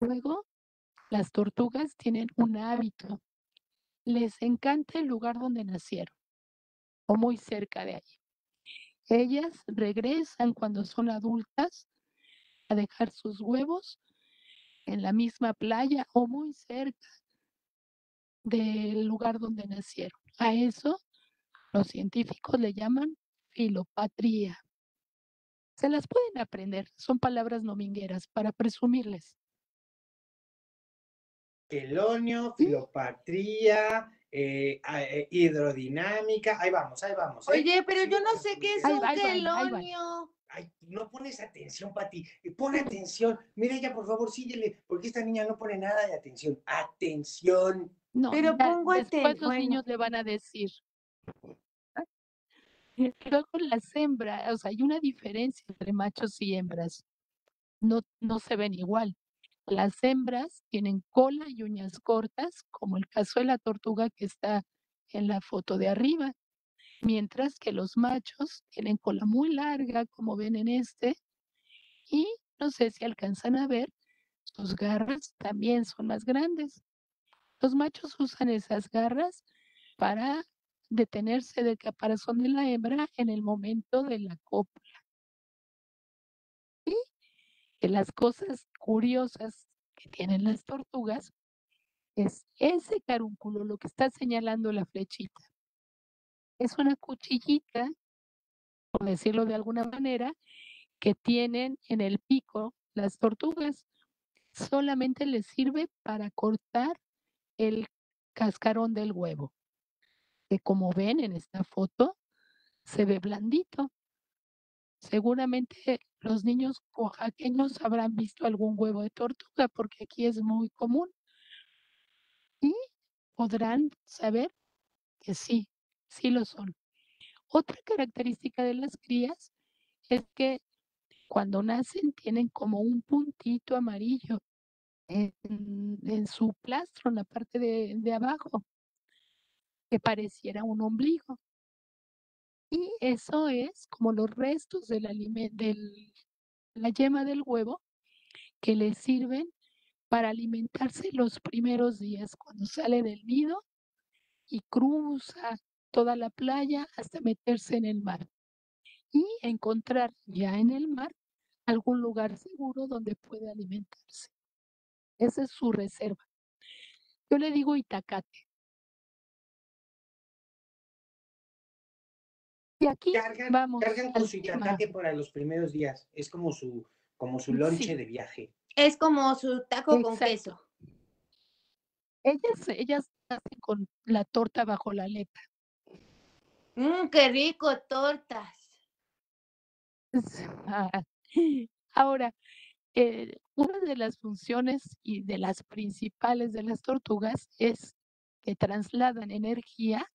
Luego, las tortugas tienen un hábito. Les encanta el lugar donde nacieron o muy cerca de ahí. Ellas regresan cuando son adultas a dejar sus huevos en la misma playa o muy cerca del lugar donde nacieron. A eso los científicos le llaman filopatría. Se las pueden aprender, son palabras nomingueras para presumirles. Quelonio, filopatría, eh, eh, hidrodinámica. Ahí vamos, ahí vamos. ¿eh? Oye, pero yo no sé qué es estudiando. un Ahí va, ahí ahí ahí quelonio. Ay, no pones atención, Pati. Pon atención. Mira ya, por favor, síguele, porque esta niña no pone nada de atención. Atención. No, Pero ya pongo después aten- los bueno. niños le van a decir. Luego las hembras, o sea, hay una diferencia entre machos y hembras. No, no se ven igual. Las hembras tienen cola y uñas cortas, como el caso de la tortuga que está en la foto de arriba, mientras que los machos tienen cola muy larga, como ven en este, y no sé si alcanzan a ver, sus garras también son más grandes. Los machos usan esas garras para detenerse del caparazón de la hembra en el momento de la cópula. De las cosas curiosas que tienen las tortugas es ese carúnculo, lo que está señalando la flechita. Es una cuchillita, por decirlo de alguna manera, que tienen en el pico las tortugas. Solamente les sirve para cortar el cascarón del huevo, que como ven en esta foto, se ve blandito. Seguramente los niños oaxaqueños habrán visto algún huevo de tortuga porque aquí es muy común. Y podrán saber que sí, sí lo son. Otra característica de las crías es que cuando nacen tienen como un puntito amarillo en, su plastro, en la parte de abajo, que pareciera un ombligo. Y eso es como los restos del del, la yema del huevo que le sirven para alimentarse los primeros días cuando sale del nido y cruza toda la playa hasta meterse en el mar y encontrar ya en el mar algún lugar seguro donde puede alimentarse. Esa es su reserva. Yo le digo itacate. Y aquí Cargan, vamos cargan con su itacate para los primeros días. Es como su, como su lonche Sí. de viaje. Es como su taco con queso. Ellas, ellas hacen con la torta bajo la aleta. Mmm, qué rico, tortas. Ah, Ahora, eh, una de las funciones y de las principales de las tortugas es que trasladan energía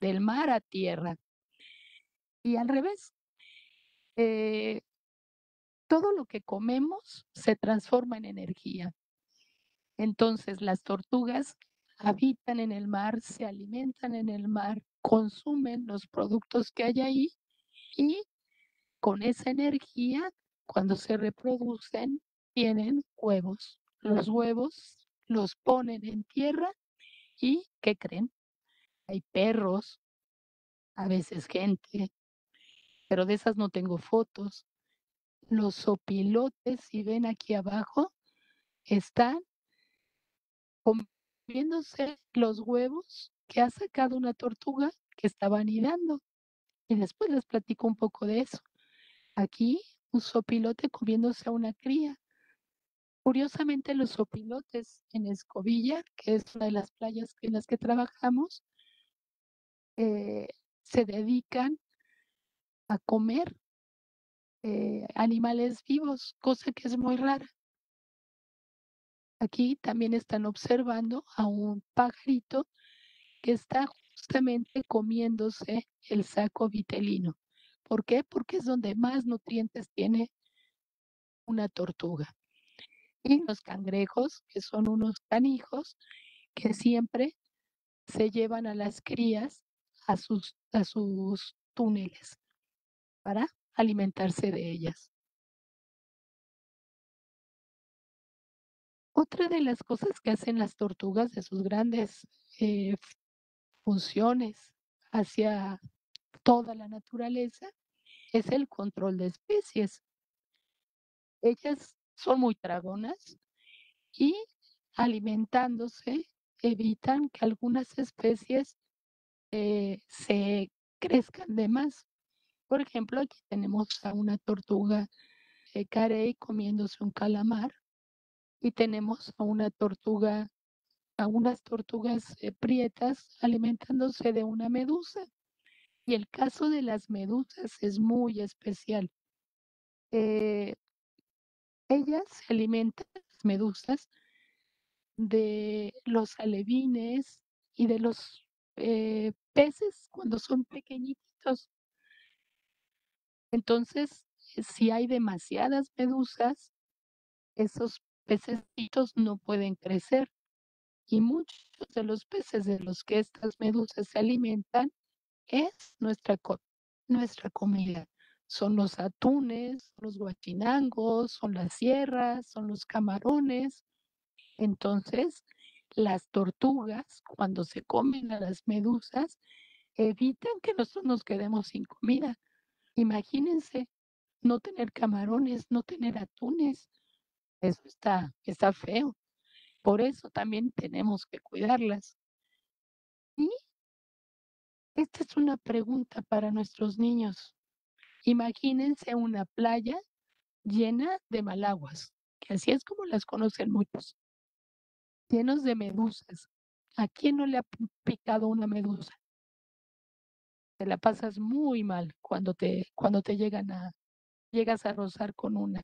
del mar a tierra. Y al revés, eh, todo lo que comemos se transforma en energía. Entonces, las tortugas habitan en el mar, se alimentan en el mar, consumen los productos que hay ahí y con esa energía, cuando se reproducen, tienen huevos. Los huevos los ponen en tierra y, ¿qué creen? Hay perros, a veces gente, pero de esas no tengo fotos. Los sopilotes, si ven aquí abajo, están comiéndose los huevos que ha sacado una tortuga que estaba anidando. Y después les platico un poco de eso. Aquí, un sopilote comiéndose a una cría. Curiosamente, los sopilotes en Escobilla, que es una de las playas en las que trabajamos, eh, se dedican a comer eh, animales vivos, cosa que es muy rara. Aquí también están observando a un pajarito que está justamente comiéndose el saco vitelino. ¿Por qué? Porque es donde más nutrientes tiene una tortuga. Y los cangrejos, que son unos canijos, que siempre se llevan a las crías a sus, a sus túneles para alimentarse de ellas. Otra de las cosas que hacen las tortugas de sus grandes eh, funciones hacia toda la naturaleza es el control de especies. Ellas son muy dragonas y alimentándose evitan que algunas especies eh, se crezcan de más. Por ejemplo, aquí tenemos a una tortuga eh, carey comiéndose un calamar y tenemos a una tortuga, a unas tortugas eh, prietas alimentándose de una medusa. Y el caso de las medusas es muy especial. Eh, ellas se alimentan, las medusas, de los alevines y de los eh, peces cuando son pequeñitos. Entonces, eh, si hay demasiadas medusas, esos pececitos no pueden crecer. Y muchos de los peces de los que estas medusas se alimentan es nuestra, nuestra comida. Son los atunes, los guachinangos, son las sierras, son los camarones. Entonces, las tortugas, cuando se comen a las medusas, evitan que nosotros nos quedemos sin comida. Imagínense no tener camarones, no tener atunes. Eso está, está feo. Por eso también tenemos que cuidarlas. Y esta es una pregunta para nuestros niños. Imagínense una playa llena de malaguas, que así es como las conocen muchos, llenos de medusas. ¿A quién no le ha pi- picado una medusa? Te la pasas muy mal cuando te, cuando te llegan a, llegas a rozar con una.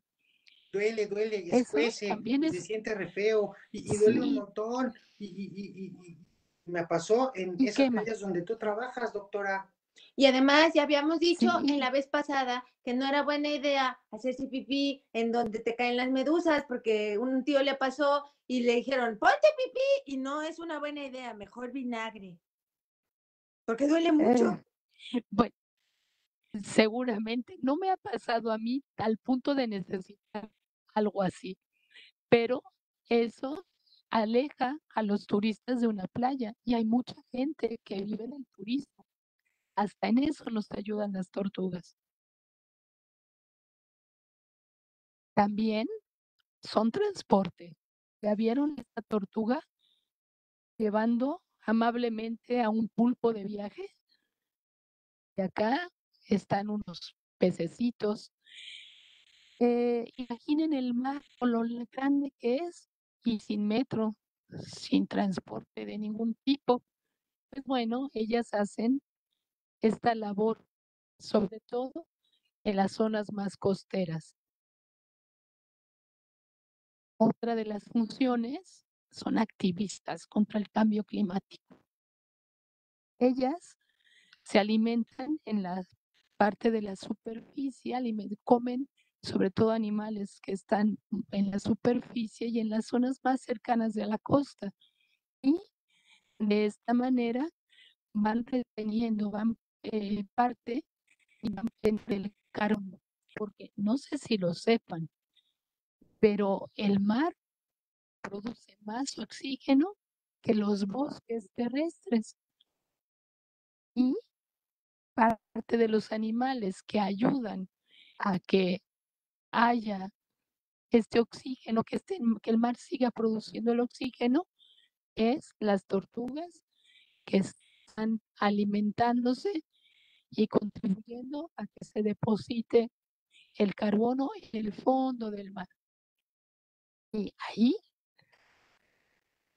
Duele, duele, y escuece, también se es- siente re feo, y, y duele un montón, y, y- y- y- y me pasó en Y esas quema. playas donde tú trabajas, doctora. Y además ya habíamos dicho Sí. en la vez pasada que no era buena idea hacerse pipí en donde te caen las medusas, porque un tío le pasó y le dijeron, ponte pipí, y no es una buena idea, mejor vinagre. Porque duele mucho. Eh, bueno, seguramente no me ha pasado a mí al punto de necesitar algo así, pero eso aleja a los turistas de una playa y hay mucha gente que vive del turismo. Hasta en eso nos ayudan las tortugas. También son transporte. ¿Ya vieron esta tortuga llevando amablemente a un pulpo de viaje? Acá están unos pececitos. Eh, imaginen el mar con lo grande que es y sin metro, sin transporte de ningún tipo. Pues bueno, ellas hacen esta labor, sobre todo en las zonas más costeras. Otra de las funciones son activistas contra el cambio climático. Ellas se alimentan en la parte de la superficie, comen sobre todo animales que están en la superficie y en las zonas más cercanas de la costa. Y de esta manera van reteniendo, van eh, parte y van entre el carbono, porque no sé si lo sepan, pero el mar produce más oxígeno que los bosques terrestres. Y parte de los animales que ayudan a que haya este oxígeno, que, este, que el mar siga produciendo el oxígeno, es las tortugas que están alimentándose y contribuyendo a que se deposite el carbono en el fondo del mar. Y ahí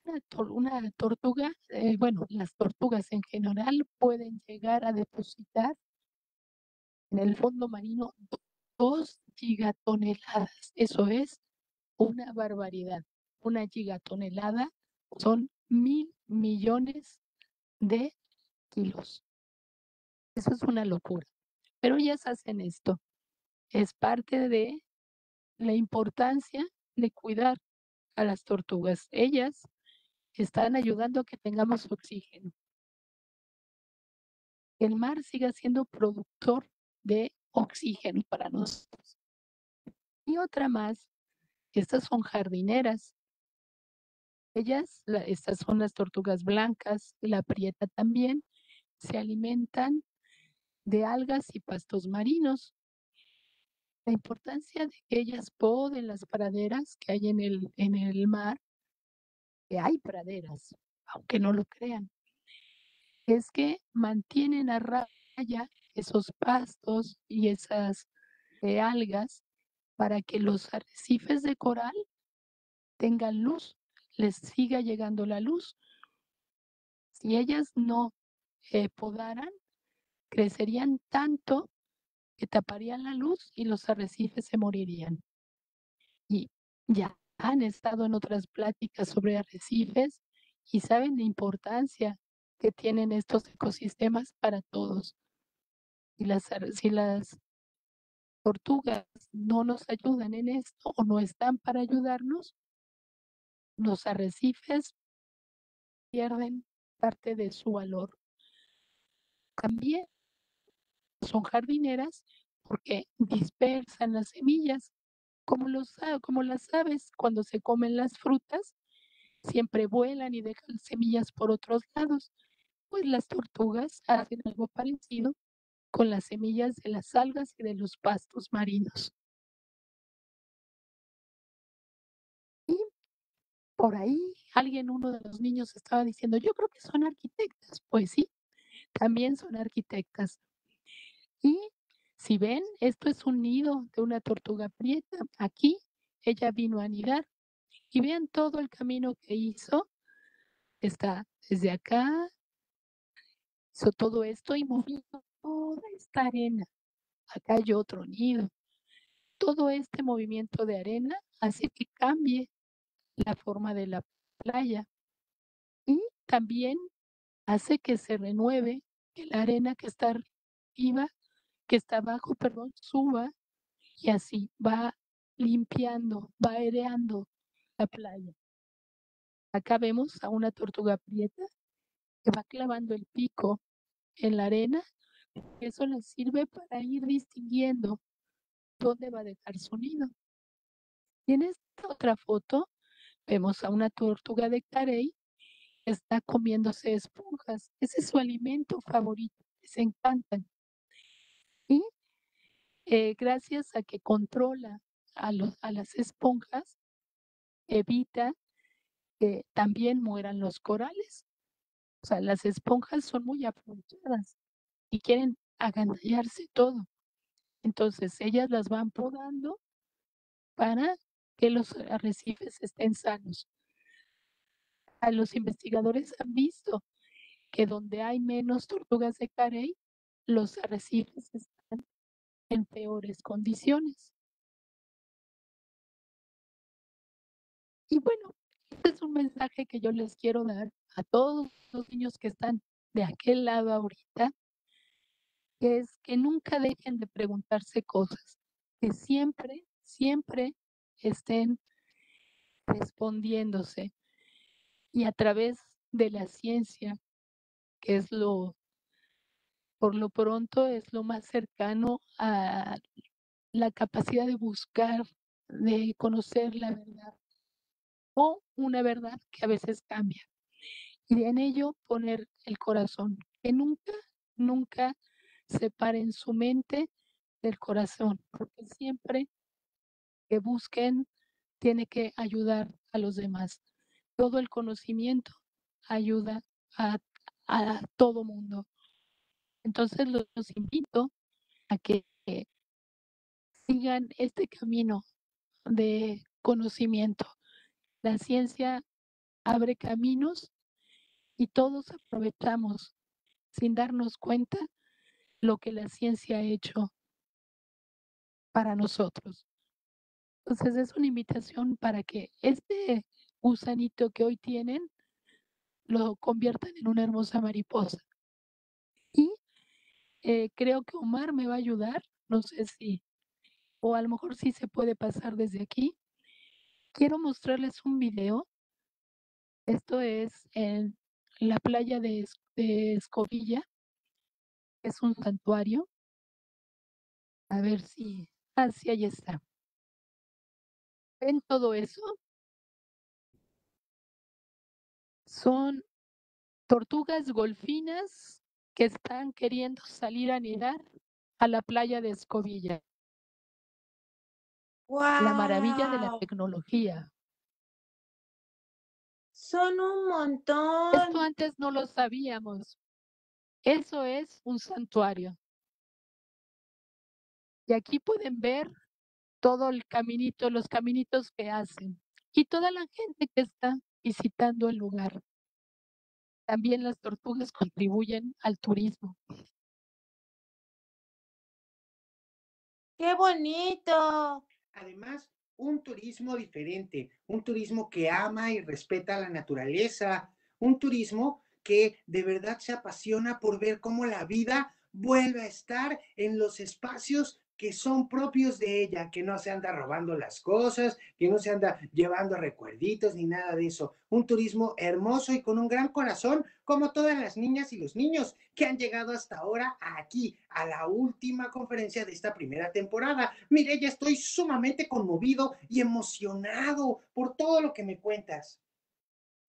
una, tor- una tortuga, eh, bueno, las tortugas en general pueden llegar a depositar en el fondo marino do- dos gigatoneladas. Eso es una barbaridad. Una gigatonelada son mil millones de kilos. Eso es una locura. Pero ellas hacen esto. Es parte de la importancia de cuidar a las tortugas. Ellas están ayudando a que tengamos oxígeno. El mar siga siendo productor de oxígeno para nosotros. Y otra más, estas son jardineras. Ellas, la- estas son las tortugas blancas, la prieta también, se alimentan de algas y pastos marinos. La importancia de que ellas poden las praderas que hay en el, en el mar, que hay praderas, aunque no lo crean, es que mantienen a raya esos pastos y esas algas para que los arrecifes de coral tengan luz, les siga llegando la luz. Si ellas no eh, podaran, crecerían tanto que taparían la luz y los arrecifes se morirían. Y ya han estado en otras pláticas sobre arrecifes y saben la importancia que tienen estos ecosistemas para todos. Si las, si las tortugas no nos ayudan en esto o no están para ayudarnos, los arrecifes pierden parte de su valor. También son jardineras porque dispersan las semillas, como, los, como las aves cuando se comen las frutas, siempre vuelan y dejan semillas por otros lados. Pues las tortugas hacen algo parecido con las semillas de las algas y de los pastos marinos. Y por ahí alguien, uno de los niños estaba diciendo, yo creo que son arquitectas. Pues sí, también son arquitectas. Y si ven, esto es un nido de una tortuga prieta. Aquí ella vino a anidar. Y vean todo el camino que hizo. Está desde acá, hizo todo esto y moviendo toda esta arena. Acá hay otro nido. Todo este movimiento de arena hace que cambie la forma de la playa y también hace que se renueve, la arena que está arriba, que está abajo, perdón, suba y así va limpiando, va aireando la playa. Acá vemos a una tortuga prieta que va clavando el pico en la arena. Eso le sirve para ir distinguiendo dónde va a dejar su nido. Y en esta otra foto vemos a una tortuga de carey que está comiéndose esponjas. Ese es su alimento favorito, les encantan. Eh, gracias a que controla a, los, las esponjas, evita que también mueran los corales. O sea, las esponjas son muy aprovechadas y quieren agandallarse todo. Entonces, ellas las van podando para que los arrecifes estén sanos. Los investigadores han visto que donde hay menos tortugas de carey, los arrecifes están en peores condiciones. Y bueno, este es un mensaje que yo les quiero dar a todos los niños que están de aquel lado ahorita, que es que nunca dejen de preguntarse cosas, que siempre, siempre estén respondiéndose y a través de la ciencia, que es lo, por lo pronto, es lo más cercano a la capacidad de buscar, de conocer la verdad o una verdad que a veces cambia. Y en ello poner el corazón, que nunca, nunca separen su mente del corazón, porque siempre que busquen tiene que ayudar a los demás. Todo el conocimiento ayuda a, a todo mundo. Entonces los, invito a que sigan este camino de conocimiento. La ciencia abre caminos y todos aprovechamos sin darnos cuenta lo que la ciencia ha hecho para nosotros. Entonces es una invitación para que este gusanito que hoy tienen lo conviertan en una hermosa mariposa. Eh, creo que Omar me va a ayudar, no sé si, o a lo mejor sí se puede pasar desde aquí. Quiero mostrarles un video. Esto es en la playa de, de Escobilla. Es un santuario. A ver si, ah, sí, ahí está. ¿Ven todo eso? Son tortugas golfinas que están queriendo salir a nadar a la playa de Escobilla. La maravilla de la tecnología. Son un montón. Esto antes no lo sabíamos. Eso es un santuario. Y aquí pueden ver todo el caminito, los caminitos que hacen y toda la gente que está visitando el lugar. También las tortugas contribuyen al turismo. ¡Qué bonito! Además, un turismo diferente, un turismo que ama y respeta la naturaleza, un turismo que de verdad se apasiona por ver cómo la vida vuelve a estar en los espacios que son propios de ella, que no se anda robando las cosas, que no se anda llevando recuerditos ni nada de eso. Un turismo hermoso y con un gran corazón, como todas las niñas y los niños que han llegado hasta ahora aquí, a la última conferencia de esta primera temporada. Mire, ya estoy sumamente conmovido y emocionado por todo lo que me cuentas.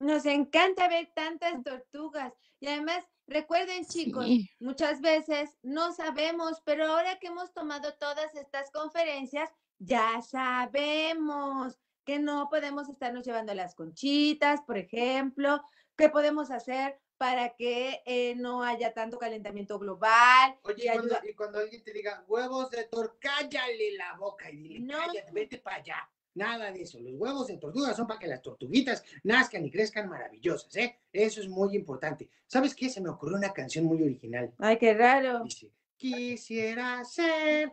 Nos encanta ver tantas tortugas y además recuerden chicos, Sí. muchas veces no sabemos, pero ahora que hemos tomado todas estas conferencias, ya sabemos que no podemos estarnos llevando las conchitas, por ejemplo, qué podemos hacer para que eh, no haya tanto calentamiento global. Oye, y cuando, ayuda- y cuando alguien te diga huevos de tortuga, cállale la boca y dile, No. cállate, vete para allá. Nada de eso. Los huevos de tortuga son para que las tortuguitas nazcan y crezcan maravillosas, ¿eh? Eso es muy importante. ¿Sabes qué? Se me ocurrió una canción muy original. Ay, qué raro. Dice, Quisiera ser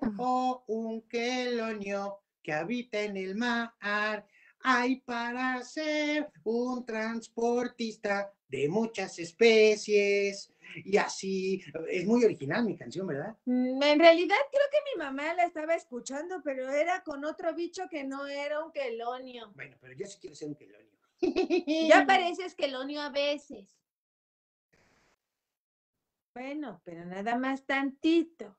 un quelonio que habita en el mar. Hay para ser un transportista de muchas especies. Y así, es muy original mi canción, ¿verdad? Mm, En realidad creo que mi mamá la estaba escuchando, pero era con otro bicho que no era un quelonio. Bueno, pero yo sí quiero ser un quelonio. Ya pareces quelonio a veces. Bueno, pero nada más tantito.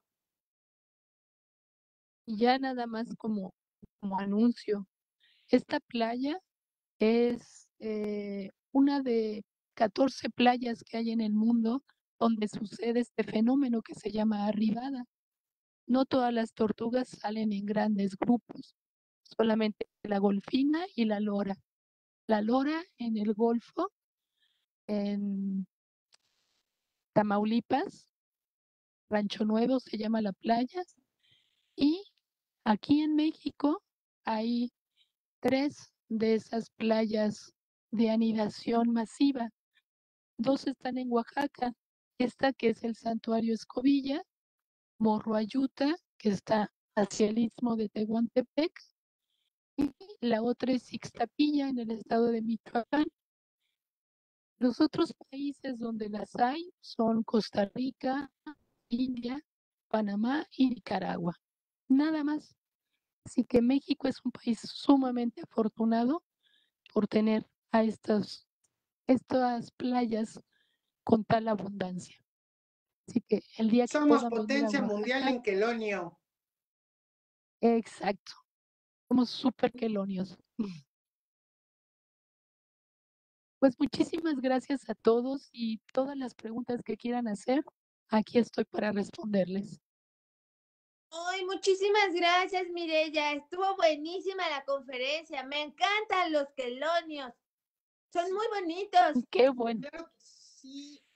Ya nada más como, como anuncio, esta playa es eh, una de 14 playas que hay en el mundo donde sucede este fenómeno que se llama arribada. No todas las tortugas salen en grandes grupos, solamente la golfina y la lora. La lora en el Golfo, en Tamaulipas, Rancho Nuevo se llama la playa, y aquí en México hay tres de esas playas de anidación masiva. Dos están en Oaxaca, esta que es el Santuario Escobilla, Morro Ayuta, que está hacia el istmo de Tehuantepec, y la otra es Ixtapilla, en el estado de Michoacán. Los otros países donde las hay son Costa Rica, India, Panamá y Nicaragua. Nada más. Así que México es un país sumamente afortunado por tener a estas, estas playas con tal abundancia. Así que el día que Somos potencia mundial en quelonio. Exacto. Somos súper quelonios. Pues muchísimas gracias a todos y todas las preguntas que quieran hacer, aquí estoy para responderles. Ay, muchísimas gracias, Mirella. Estuvo buenísima la conferencia. Me encantan los quelonios. Son muy bonitos. Qué bueno.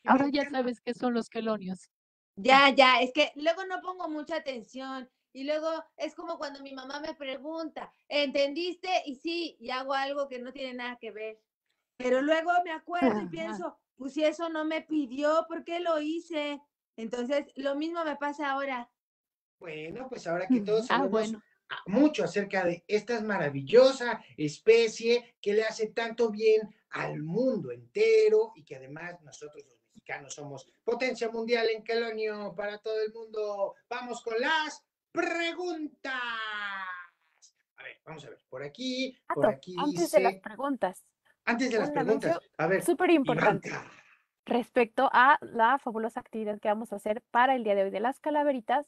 Ahora ya sabes qué son los quelonios. Ya, ya, es que luego no pongo mucha atención y luego es como cuando mi mamá me pregunta, ¿entendiste? Y sí, y hago algo que no tiene nada que ver. Pero luego me acuerdo y pienso, pues si eso no me pidió, ¿por qué lo hice? Entonces, lo mismo me pasa ahora. Bueno, pues ahora que todos Ah, sabemos bueno. mucho acerca de esta maravillosa especie que le hace tanto bien al mundo entero y que además nosotros los mexicanos somos potencia mundial en quelonio para todo el mundo. Vamos con las preguntas. A ver, vamos a ver, por aquí, por Tato, aquí antes de las dice, preguntas, antes de las un preguntas, a ver, súper importante respecto a la fabulosa actividad que vamos a hacer para el día de hoy de las calaveritas.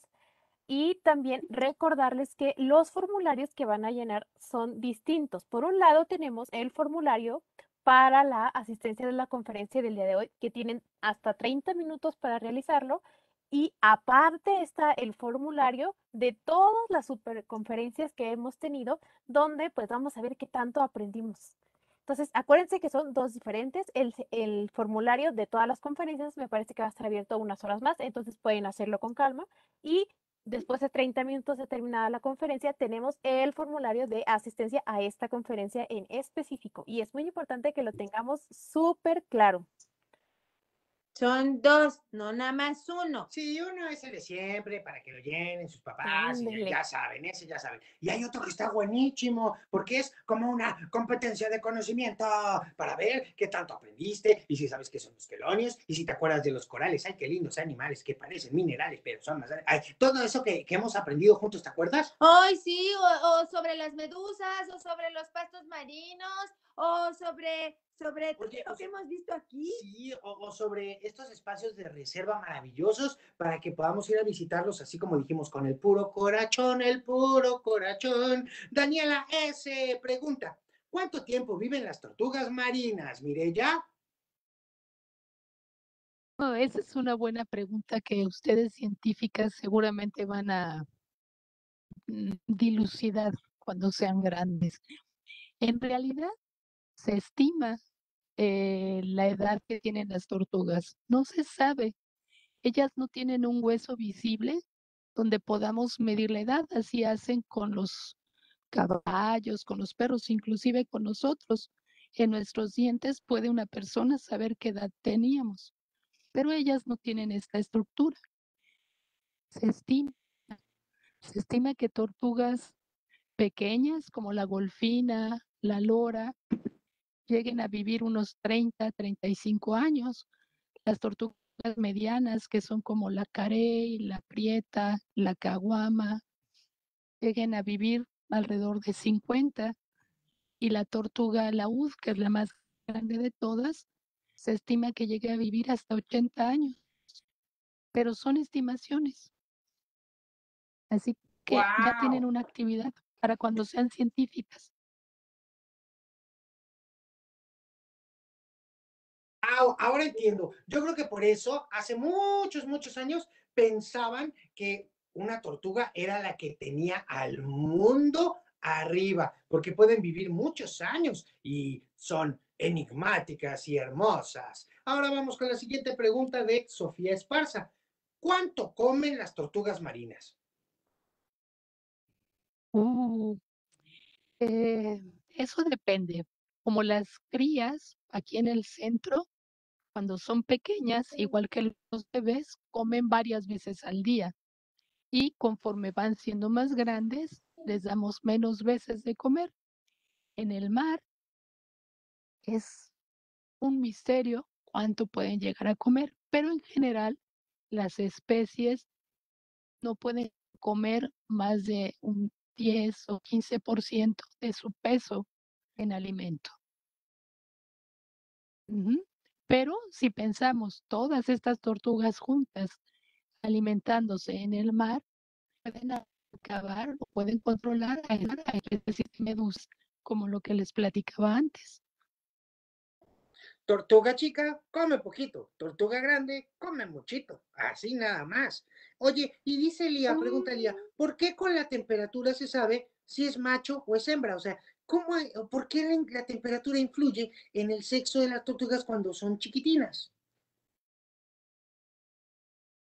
Y también recordarles que los formularios que van a llenar son distintos. Por un lado tenemos el formulario para la asistencia de la conferencia del día de hoy, que tienen hasta 30 minutos para realizarlo. Y aparte está el formulario de todas las superconferencias que hemos tenido, donde pues vamos a ver qué tanto aprendimos. Entonces, acuérdense que son dos diferentes. El, el formulario de todas las conferencias me parece que va a estar abierto unas horas más, entonces pueden hacerlo con calma. Y después de 30 minutos de terminada la conferencia, tenemos el formulario de asistencia a esta conferencia en específico. Y es muy importante que lo tengamos súper claro. Son dos, no nada más uno. Sí, uno es el de siempre, para que lo llenen sus papás, y ya- saben, ese ya saben. Y hay otro que está buenísimo, porque es como una competencia de conocimiento para ver qué tanto aprendiste, y si sabes qué son los quelonios, y si te acuerdas de los corales. Ay, qué lindos animales que parecen minerales, pero son más... Ay, todo eso que, que hemos aprendido juntos, ¿te acuerdas? Ay, sí, o, o sobre las medusas, o sobre los pastos marinos, o sobre, sobre todo Oye, lo o que sea, hemos visto aquí. Sí, o, o sobre estos espacios de reserva maravillosos para que podamos ir a visitarlos, así como dijimos, con el puro corazón, el puro corazón. Daniela S. pregunta, ¿cuánto tiempo viven las tortugas marinas, Mireya? Oh, esa es una buena pregunta que ustedes científicas seguramente van a mm, dilucidar cuando sean grandes. En realidad, se estima eh, la edad que tienen las tortugas. No se sabe. Ellas no tienen un hueso visible donde podamos medir la edad. Así hacen con los caballos, con los perros, inclusive con nosotros. En nuestros dientes puede una persona saber qué edad teníamos, pero ellas no tienen esta estructura. Se estima, se estima que tortugas pequeñas como la golfina, la lora, lleguen a vivir unos 30, 35 años. Las tortugas medianas, que son como la carey, la prieta, la caguama, lleguen a vivir alrededor de 50. Y la tortuga laúd, que es la más grande de todas, se estima que llegue a vivir hasta 80 años. Pero son estimaciones. Así que ya tienen una actividad para cuando sean científicas. Ah, ahora entiendo. Yo creo que por eso, hace muchos, muchos años, pensaban que una tortuga era la que tenía al mundo arriba, porque pueden vivir muchos años y son enigmáticas y hermosas. Ahora vamos con la siguiente pregunta de Sofía Esparza. ¿Cuánto comen las tortugas marinas? Uh, eh, eso depende. Como las crías aquí en el centro, cuando son pequeñas, igual que los bebés, comen varias veces al día. Y conforme van siendo más grandes, les damos menos veces de comer. En el mar es un misterio cuánto pueden llegar a comer, pero en general las especies no pueden comer más de un 10 o 15% de su peso en alimento. Ujú. Pero si pensamos todas estas tortugas juntas alimentándose en el mar, pueden acabar o pueden controlar a especies de medusas, como lo que les platicaba antes. Tortuga chica, come poquito. Tortuga grande, come muchito. Así nada más. Oye, y dice Lía, pregunta Lía, ¿por qué con la temperatura se sabe si es macho o es hembra? O sea, ¿cómo, hay- ¿por qué la, la temperatura influye en el sexo de las tortugas cuando son chiquitinas?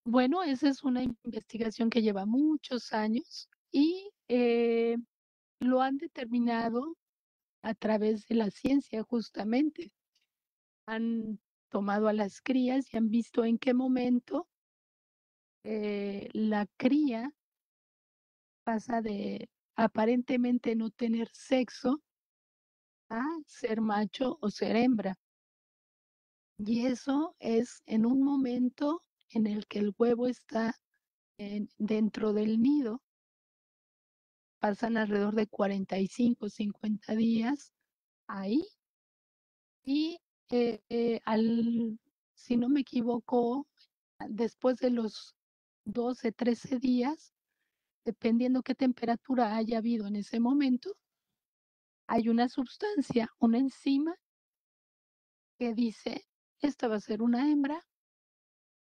Bueno, esa es una investigación que lleva muchos años y eh, lo han determinado a través de la ciencia justamente. Han tomado a las crías y han visto en qué momento eh, la cría pasa de aparentemente no tener sexo a ser macho o ser hembra. Y eso es en un momento en el que el huevo está en- dentro del nido. Pasan alrededor de 45, 50 días ahí. Y eh, eh, al, si no me equivoco, después de los 12, 13 días, dependiendo qué temperatura haya habido en ese momento, hay una sustancia, una enzima que dice, esta va a ser una hembra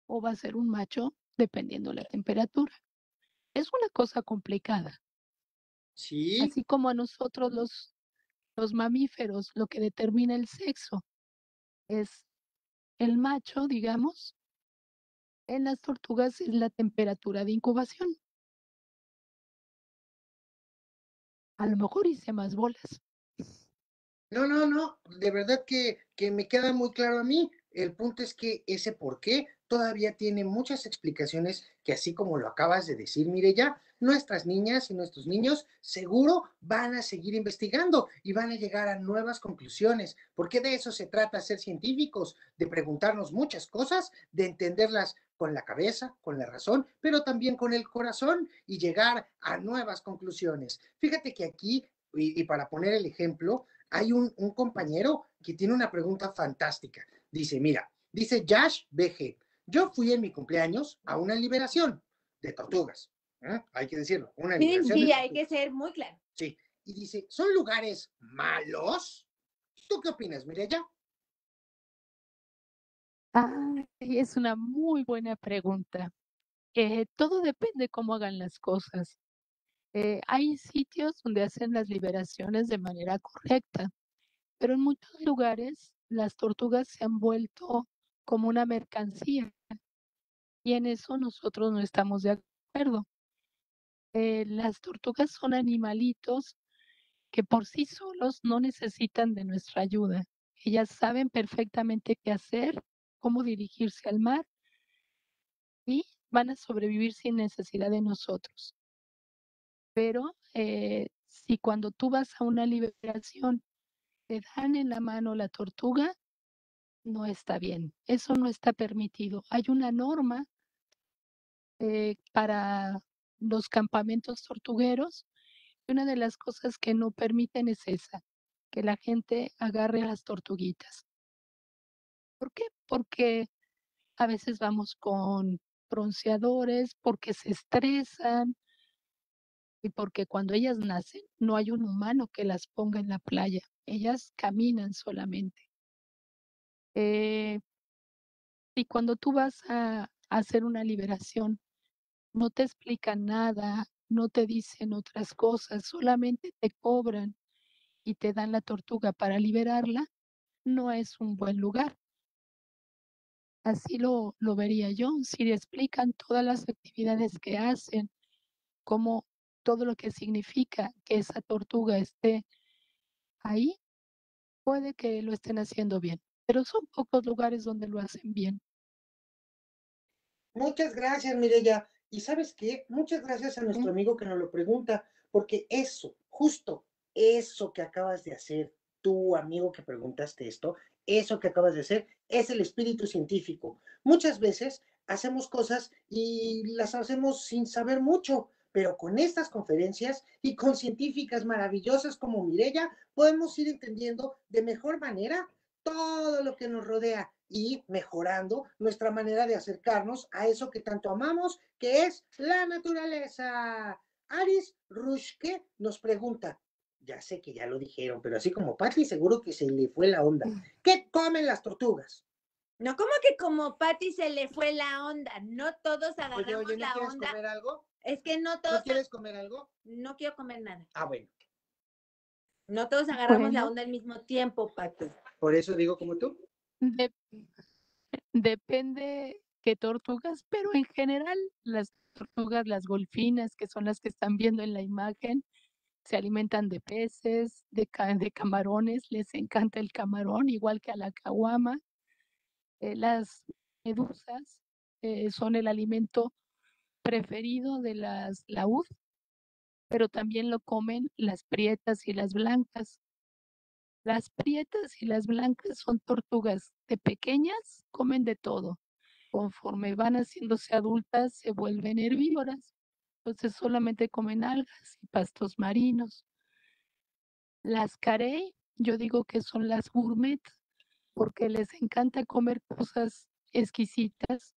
o va a ser un macho, dependiendo la temperatura. Es una cosa complicada. Sí. Así como a nosotros los, los mamíferos, lo que determina el sexo es el macho, digamos, en las tortugas es la temperatura de incubación. A lo mejor hice más bolas. No, no, no, de verdad que, que me queda muy claro a mí. El punto es que ese por qué todavía tiene muchas explicaciones que así como lo acabas de decir, mire ya, nuestras niñas y nuestros niños seguro van a seguir investigando y van a llegar a nuevas conclusiones, porque de eso se trata ser científicos, de preguntarnos muchas cosas, de entenderlas con la cabeza, con la razón, pero también con el corazón y llegar a nuevas conclusiones. Fíjate que aquí, y, y para poner el ejemplo, hay un, un compañero que tiene una pregunta fantástica. Dice, mira, dice Josh BG, yo fui en mi cumpleaños a una liberación de tortugas. ¿eh? Hay que decirlo, una Sí, liberación sí, de hay que ser muy claro. Sí, y dice, ¿son lugares malos? ¿Tú qué opinas, Mireya? Ay, es una muy buena pregunta. Eh, todo depende cómo hagan las cosas. Eh, hay sitios donde hacen las liberaciones de manera correcta, pero en muchos lugares las tortugas se han vuelto como una mercancía y en eso nosotros no estamos de acuerdo. Eh, las tortugas son animalitos que por sí solos no necesitan de nuestra ayuda. Ellas saben perfectamente qué hacer, cómo dirigirse al mar y van a sobrevivir sin necesidad de nosotros. Pero eh, si cuando tú vas a una liberación te dan en la mano la tortuga, no está bien. Eso no está permitido. Hay una norma eh, para los campamentos tortugueros. y Una de las cosas que no permiten es esa, que la gente agarre las tortuguitas. ¿Por qué? Porque a veces vamos con bronceadores, porque se estresan y porque cuando ellas nacen no hay un humano que las ponga en la playa. Ellas caminan solamente. Eh, y cuando tú vas a, a hacer una liberación, no te explican nada, no te dicen otras cosas, solamente te cobran y te dan la tortuga para liberarla, no es un buen lugar. Así lo, lo vería yo, si le explican todas las actividades que hacen, como todo lo que significa que esa tortuga esté ahí, puede que lo estén haciendo bien, pero son pocos lugares donde lo hacen bien. Muchas gracias, Mireya. Y sabes qué? Muchas gracias a nuestro amigo que nos lo pregunta, porque eso, justo eso que acabas de hacer, tú, amigo que preguntaste esto, eso que acabas de hacer es el espíritu científico. Muchas veces hacemos cosas y las hacemos sin saber mucho, pero con estas conferencias y con científicas maravillosas como Mireya, podemos ir entendiendo de mejor manera todo lo que nos rodea y mejorando nuestra manera de acercarnos a eso que tanto amamos, que es la naturaleza. Aris Rushke nos pregunta, ya sé que ya lo dijeron, pero así como Patty seguro que se le fue la onda. ¿Qué comen las tortugas? No, como que como Patty se le fue la onda, no todos Oye, agarramos oye, ¿no la quieres onda. comer algo? Es que no todos, ¿No quieres comer algo? no quiero comer nada. Ah, bueno, No todos agarramos la onda al mismo tiempo, Patty. por eso digo como tú. De- depende qué tortugas, pero en general las tortugas, las golfinas, que son las que están viendo en la imagen, se alimentan de peces, de, ca- de camarones, les encanta el camarón, igual que a la caguama. Eh, las medusas eh, son el alimento preferido de las laúd, pero también lo comen las prietas y las blancas. Las prietas y las blancas son tortugas de pequeñas, comen de todo. Conforme van haciéndose adultas, se vuelven herbívoras. Entonces solamente comen algas y pastos marinos. Las carey, yo digo que son las gourmet, porque les encanta comer cosas exquisitas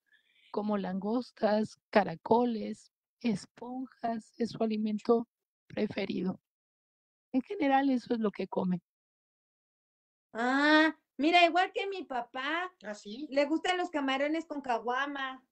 como langostas, caracoles, esponjas, es su alimento preferido. En general eso es lo que comen. Ah, mira, igual que mi papá, ¿Ah, sí? le gustan los camarones con caguama.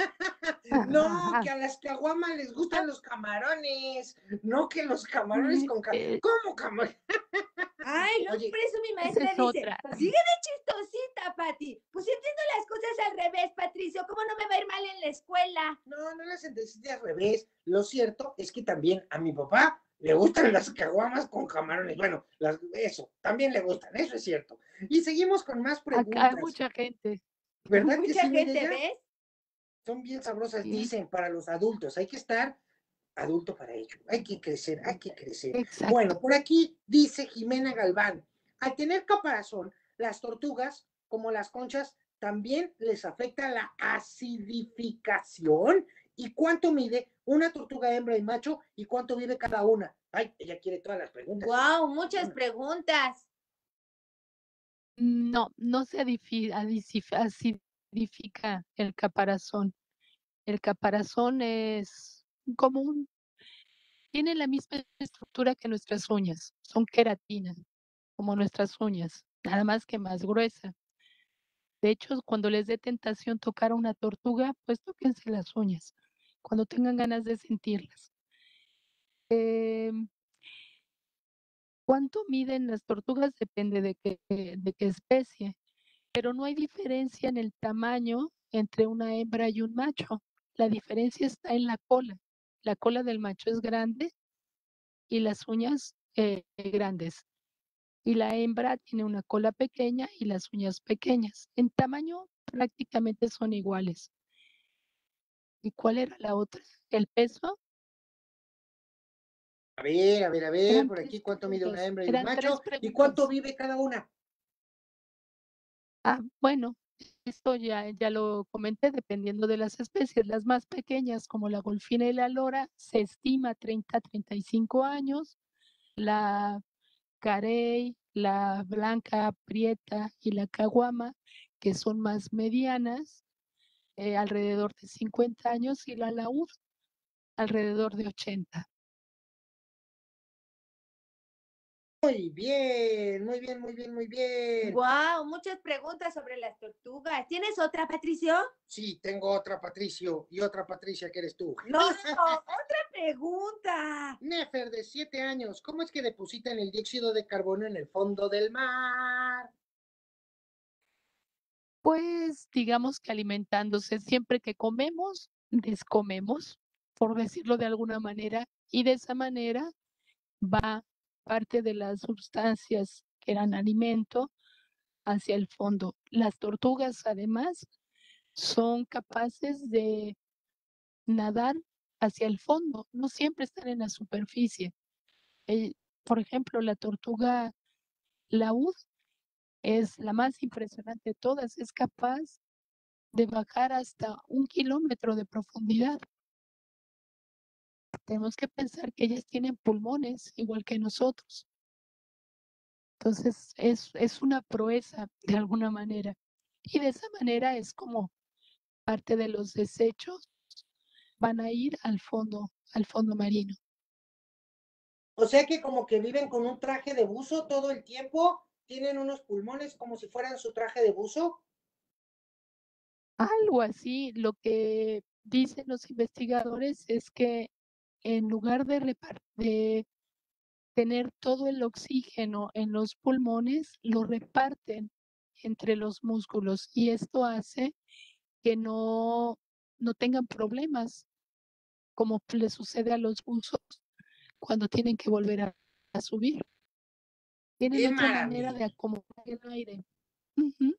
No, que a las caguamas les gustan los camarones, no que los camarones con ca- Eh, ¿Cómo camarones? Ay, no, Oye, por eso mi maestra es dice, otra. sigue de chistosita, Pati. Pues entiendo las cosas al revés, Patricio, ¿cómo no me va a ir mal en la escuela? No, no las entendiste al revés. Lo cierto es que también a mi papá le gustan las caguamas con camarones. Bueno, las, eso, también le gustan, eso es cierto. Y seguimos con más Acá hay preguntas. mucha gente. ¿Verdad que Mucha sí, gente? ¿ves? Son bien sabrosas, Sí. dicen, para los adultos. Hay que estar adulto para ello. Hay que crecer, hay que crecer. Exacto. Bueno, por aquí dice Jimena Galván, al tener caparazón, las tortugas, como las conchas, también les afecta la acidificación. ¿Y cuánto mide una tortuga hembra y macho? ¿Y cuánto vive cada una? Ay, ella quiere todas las preguntas. Wow, muchas preguntas. No, no se adifi- el caparazón. El caparazón es como un, tiene la misma estructura que nuestras uñas, son queratina, como nuestras uñas, nada más que más gruesa. De hecho, cuando les dé tentación tocar a una tortuga, pues tóquense las uñas, cuando tengan ganas de sentirlas. Em, ¿Cuánto miden las tortugas? Depende de qué, de qué especie, pero no hay diferencia en el tamaño entre una hembra y un macho. La diferencia está en la cola. La cola del macho es grande y las uñas eh, grandes. Y la hembra tiene una cola pequeña y las uñas pequeñas. En tamaño prácticamente son iguales. ¿Y cuál era la otra? ¿El peso? A ver, a ver, a ver, por aquí cuánto mide una hembra y un macho y cuánto vive cada una. Ah, bueno, esto ya, ya lo comenté, dependiendo de las especies. Las más pequeñas, como la golfina y la lora, se estima 30 a 35 años. La carey, la blanca prieta y la caguama, que son más medianas, eh, alrededor de 50 años, y la laúd, alrededor de 80. Muy bien, muy bien, muy bien, muy bien. Wow, muchas preguntas sobre las tortugas. ¿Tienes otra, Patricio? Sí, tengo otra Patricio y otra Patricia que eres tú. No, otra pregunta. Nefer, de siete años, ¿cómo es que depositan el dióxido de carbono en el fondo del mar? Pues digamos que alimentándose siempre que comemos, descomemos, por decirlo de alguna manera, y de esa manera va parte de las sustancias que eran alimento hacia el fondo. Las tortugas, además, son capaces de nadar hacia el fondo, no siempre están en la superficie. Eh, por ejemplo, la tortuga laúd es la más impresionante de todas, es capaz de bajar hasta un kilómetro de profundidad. Tenemos que pensar que ellas tienen pulmones igual que nosotros. Entonces es, es una proeza de alguna manera. Y de esa manera es como parte de los desechos van a ir al fondo, al fondo marino. O sea que como que viven con un traje de buzo todo el tiempo, tienen unos pulmones como si fueran su traje de buzo. Algo así, lo que dicen los investigadores es que en lugar de, de tener todo el oxígeno en los pulmones, lo reparten entre los músculos y esto hace que no, no tengan problemas, como le sucede a los buzos cuando tienen que volver a, a subir. Tienen ¡Qué otra manera de acomodar el aire. Ujú.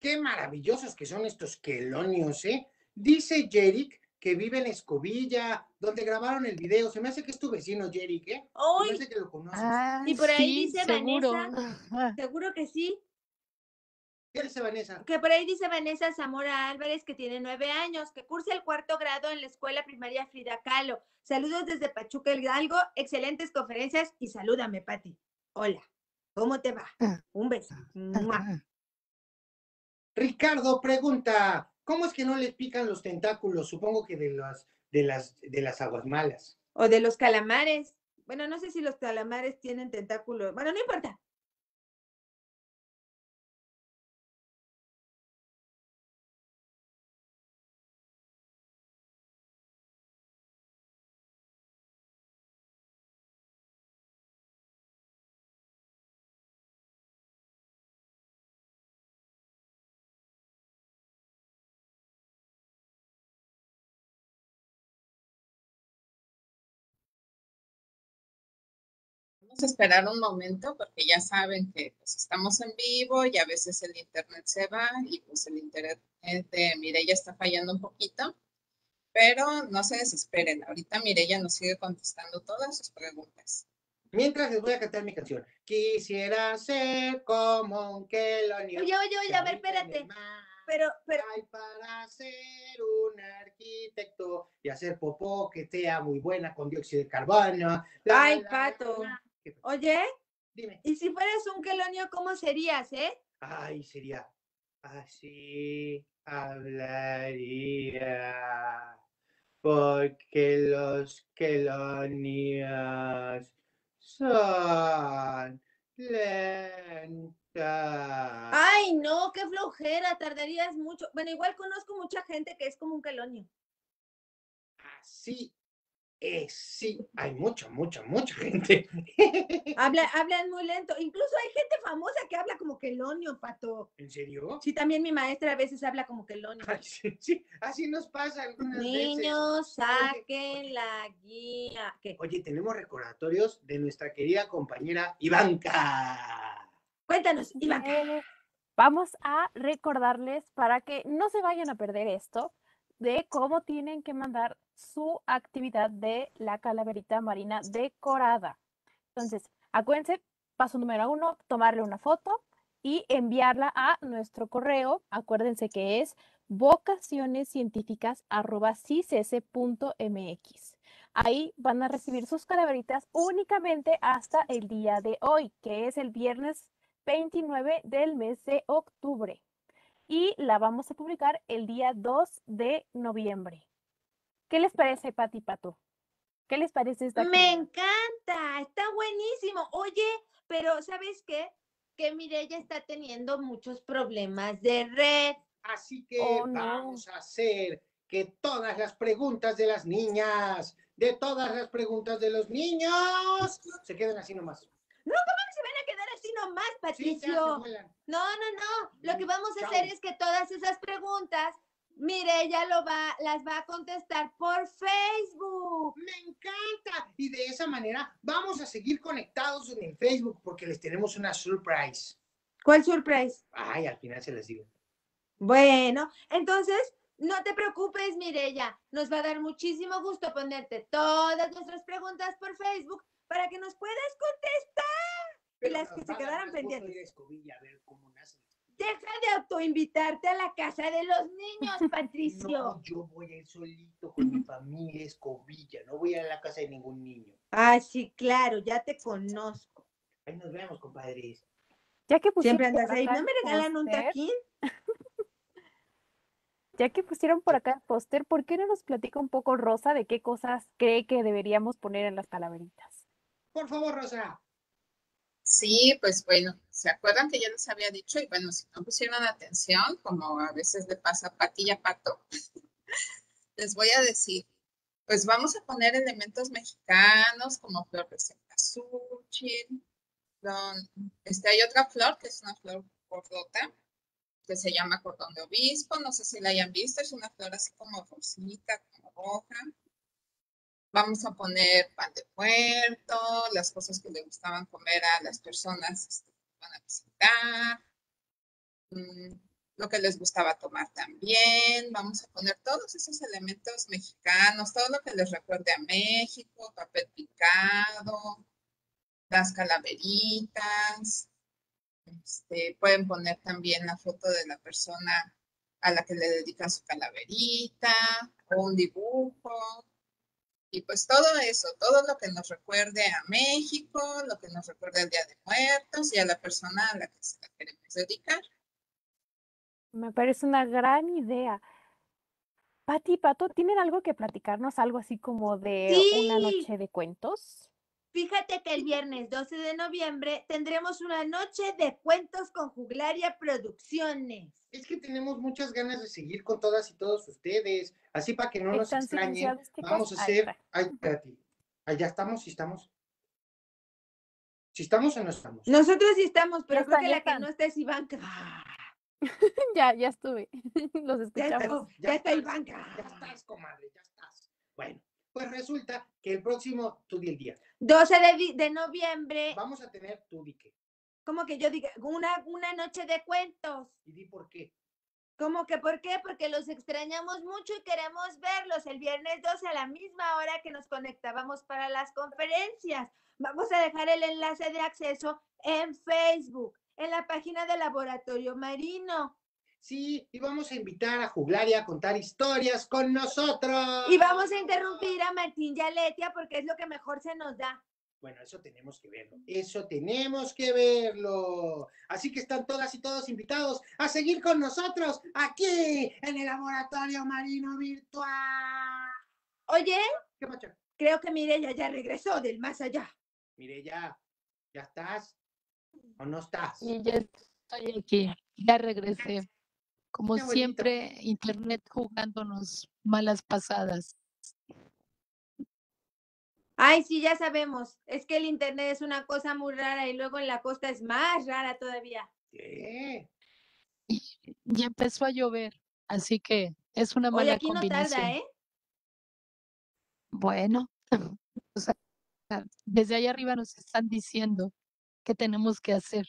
Qué maravillosos que son estos quelonios, ¿eh? Dice Jerick que vive en Escobilla, donde grabaron el video. Se me hace que es tu vecino, Jerick, ¿eh? Se me hace que lo conoces. Ah, Y por ahí sí, dice seguro. Vanessa, seguro que sí, ¿Qué dice Vanessa? que por ahí dice Vanessa Zamora Álvarez, que tiene nueve años, que cursa el cuarto grado en la escuela primaria Frida Kahlo. Saludos desde Pachuca Hidalgo, excelentes conferencias y salúdame, Pati. Hola, ¿cómo te va? Un beso. ¡Mua! Ricardo pregunta, ¿cómo es que no les pican los tentáculos? Supongo que de las, de las, de las aguas malas. O de los calamares. Bueno, no sé si los calamares tienen tentáculos. Bueno, no importa. A esperar un momento porque ya saben que pues, estamos en vivo y a veces el internet se va y pues el internet de Mireya está fallando un poquito, pero no se desesperen. Ahorita Mireya nos sigue contestando todas sus preguntas. Mientras les voy a cantar mi canción. Quisiera ser como un quelonio. Oye, oye, oye, que a ver, espérate. Pero, pero, Ay, para ser un arquitecto y hacer popó que sea muy buena con dióxido de carbono. La, ay, la, Pato. la. Oye, Dime. y si fueras un quelonio, ¿cómo serías, eh? Ay, sería así hablaría. Porque los quelonios son lentas. Ay, no, qué flojera, tardarías mucho. Bueno, igual conozco mucha gente que es como un quelonio. Así es, sí, hay mucha, mucha, mucha gente. Habla, hablan muy lento. Incluso hay gente famosa que habla como quelonio, Pato. ¿En serio? Sí, también mi maestra a veces habla como quelonio. Ay, sí, sí, así nos pasa algunas veces. Niños, saquen la guía. ¿Qué? Oye, tenemos recordatorios de nuestra querida compañera Ivanka. Cuéntanos, Iván. Eh, vamos a recordarles para que no se vayan a perder esto. de cómo tienen que mandar su actividad de la calaverita marina decorada. Entonces, acuérdense, paso número uno, tomarle una foto y enviarla a nuestro correo. Acuérdense que es vocacionescientíficas.mx. Ahí van a recibir sus calaveritas únicamente hasta el día de hoy, que es el viernes 29 del mes de octubre. Y la vamos a publicar el día 2 de noviembre. ¿Qué les parece, Pati Pato? ¿Qué les parece esta Me actividad? encanta, está buenísimo. Oye, pero ¿sabes qué? Que Mireya está teniendo muchos problemas de red. Así que Oh, no. vamos a hacer que todas las preguntas de las niñas, de todas las preguntas de los niños, se queden así nomás. No, ¿cómo que se van a quedar así nomás, Sí, ya Patricio? No, no, no. Lo que vamos a chao. hacer es que todas esas preguntas, Mireya lo va, las va a contestar por Facebook. Me encanta. Y de esa manera vamos a seguir conectados en el Facebook porque les tenemos una surprise. ¿Cuál surprise? Ay, al final se les digo. Bueno, entonces, no te preocupes, Mireya. Nos va a dar muchísimo gusto ponerte todas nuestras preguntas por Facebook para que nos puedas contestar. Y las que se quedaran pendientes. ir a Escobilla a ver cómo nace. Deja de autoinvitarte a la casa de los niños, Patricio. No, yo voy a ir solito con mi familia Escobilla. No voy a ir a la casa de ningún niño. Ah, sí, claro, ya te conozco. Ahí nos vemos, compadres. Ya que pusieron Siempre andas por ahí. acá ¿No me regalan un taquín? Ya que pusieron por acá el póster, ¿por qué no nos platica un poco Rosa de qué cosas cree que deberíamos poner en las calaveritas? Por favor, Rosa. Sí, pues bueno, ¿se acuerdan que ya les había dicho? Y bueno, si no pusieron atención, como a veces le pasa a Pati y a Pato, les voy a decir, pues vamos a poner elementos mexicanos como flor de cempasúchil, este, hay otra flor que es una flor gordota, que se llama cordón de obispo, no sé si la hayan visto, es una flor así como rosita, como roja. Vamos a poner pan de muerto, las cosas que le gustaban comer a las personas este, que van a visitar, mm, lo que les gustaba tomar también. Vamos a poner todos esos elementos mexicanos, todo lo que les recuerde a México, papel picado, las calaveritas. Este, pueden poner también la foto de la persona a la que le dedican su calaverita o un dibujo. Y pues todo eso, todo lo que nos recuerde a México, lo que nos recuerde al Día de Muertos y a la persona a la que se la queremos dedicar. Me parece una gran idea. Pati y Pato, ¿tienen algo que platicarnos? Algo así como de una noche de cuentos. Fíjate que el viernes 12 de noviembre tendremos una noche de cuentos con Juglaria Producciones. Es que tenemos muchas ganas de seguir con todas y todos ustedes. Así para que no nos ¿Están extrañen. chicos? Vamos a hacer. está. Ay, espérate. Ya estamos, si estamos. Si estamos o no estamos. Nosotros sí estamos, pero Ya creo que la que no está es Ivanka. Ya, ya estuve. Los Ya está, escuchamos. ya está estás, Ivanka. Ya estás, comadre, ya estás. Bueno, pues resulta que el próximo, tú di el día. 12 de, de noviembre, Vamos a tener tu di qué. como que yo diga, una, una noche de cuentos. Y di por qué. ¿Cómo que por qué? Porque los extrañamos mucho y queremos verlos el viernes 12 a la misma hora que nos conectábamos para las conferencias. Vamos a dejar el enlace de acceso en Facebook, en la página del Laboratorio Marino. Sí, y vamos a invitar a Juglaria a contar historias con nosotros. Y vamos a interrumpir a Martín y a Letia porque es lo que mejor se nos da. Bueno, eso tenemos que verlo. Eso tenemos que verlo. Así que están todas y todos invitados a seguir con nosotros aquí en el Laboratorio Marino Virtual. Oye, creo que Mireya ya regresó del más allá. Mire, ya, ¿ya estás? ¿O no estás? Y ya estoy aquí, ya regresé. Como siempre, internet jugándonos malas pasadas. Ay, sí, ya sabemos. Es que el internet es una cosa muy rara y luego en la costa es más rara todavía. ¿Qué? Ya empezó a llover, así que es una Oye, mala aquí no combinación. tarda, ¿eh? Bueno, o sea, desde allá arriba nos están diciendo qué tenemos que hacer.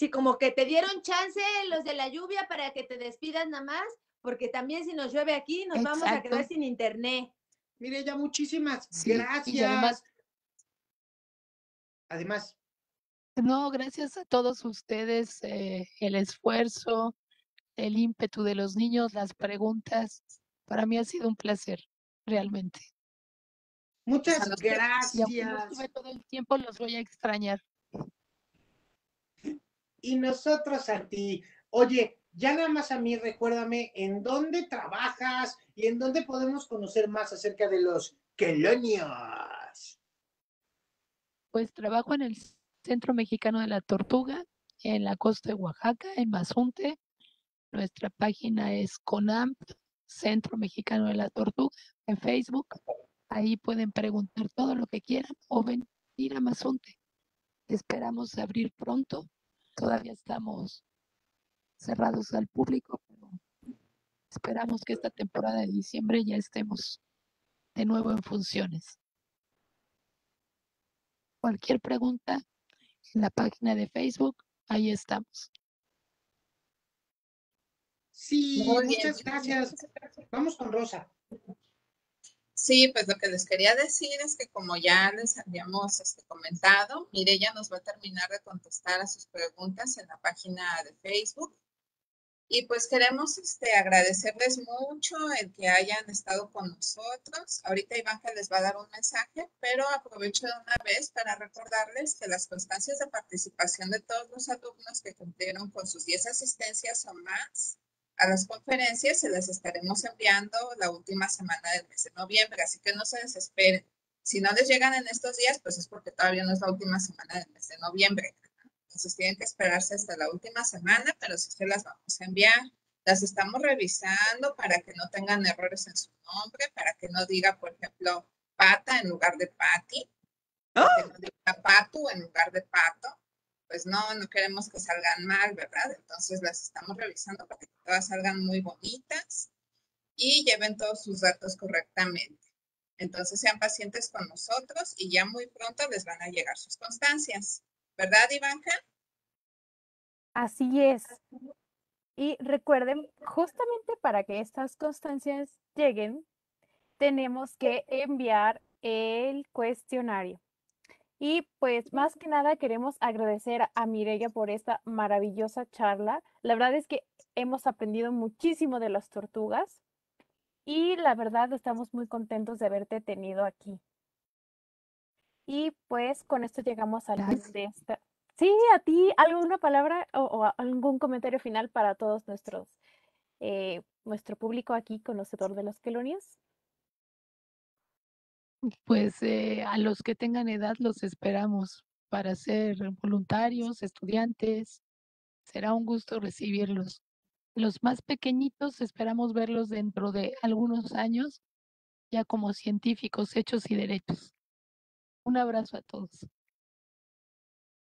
Sí, como que te dieron chance los de la lluvia para que te despidas nada más, porque también si nos llueve aquí nos vamos a quedar sin internet. Mire, ya muchísimas Sí, y gracias. además- Además, No, gracias a todos ustedes, eh, el esfuerzo, el ímpetu de los niños, las preguntas. Para mí ha sido un placer, realmente. muchas Y aunque no gracias. estuve todo el tiempo, los voy a extrañar. Y nosotros a ti. Oye, ya nada más a mí, recuérdame en dónde trabajas y en dónde podemos conocer más acerca de los quelonios. Pues trabajo en el Centro Mexicano de la Tortuga, en la costa de Oaxaca, en Mazunte. Nuestra página es CONAMP, Centro Mexicano de la Tortuga, en Facebook. Ahí pueden preguntar todo lo que quieran o venir a Mazunte. Esperamos abrir pronto. Todavía estamos cerrados al público, pero esperamos que esta temporada de diciembre ya estemos de nuevo en funciones. Cualquier pregunta en la página de Facebook, ahí estamos. Sí, muchas gracias. Vamos con Rosa. Sí, pues lo que les quería decir es que como ya les habíamos este, comentado, Mireya nos va a terminar de contestar a sus preguntas en la página de Facebook. Y pues queremos este, agradecerles mucho el que hayan estado con nosotros. Ahorita Ivanka les va a dar un mensaje, pero aprovecho de una vez para recordarles que las constancias de participación de todos los alumnos que cumplieron con sus 10 asistencias o más a las conferencias se las estaremos enviando la última semana del mes de noviembre, así que no se desesperen. Si no les llegan en estos días, pues es porque todavía no es la última semana del mes de noviembre. Entonces tienen que esperarse hasta la última semana, pero sí se las vamos a enviar. Las estamos revisando para que no tengan errores en su nombre, para que no diga, por ejemplo, pata en lugar de pati, para que no diga patu en lugar de pato. Pues no, no queremos que salgan mal, ¿verdad? Entonces las estamos revisando para que todas salgan muy bonitas y lleven todos sus datos correctamente. Entonces sean pacientes con nosotros y ya muy pronto les van a llegar sus constancias. ¿Verdad, Ivanka? Así es. Y recuerden, justamente para que estas constancias lleguen, tenemos que enviar el cuestionario. Y pues más que nada queremos agradecer a Mireya por esta maravillosa charla. La verdad es que hemos aprendido muchísimo de las tortugas y la verdad estamos muy contentos de haberte tenido aquí. Y pues con esto llegamos al fin de esta. Sí, a ti, ¿alguna palabra o, algún comentario final para todos nuestros, eh, nuestro público aquí conocedor de los quelonios? Pues eh, a los que tengan edad los esperamos para ser voluntarios, estudiantes. Será un gusto recibirlos. Los más pequeñitos esperamos verlos dentro de algunos años, ya como científicos hechos y derechos. Un abrazo a todos.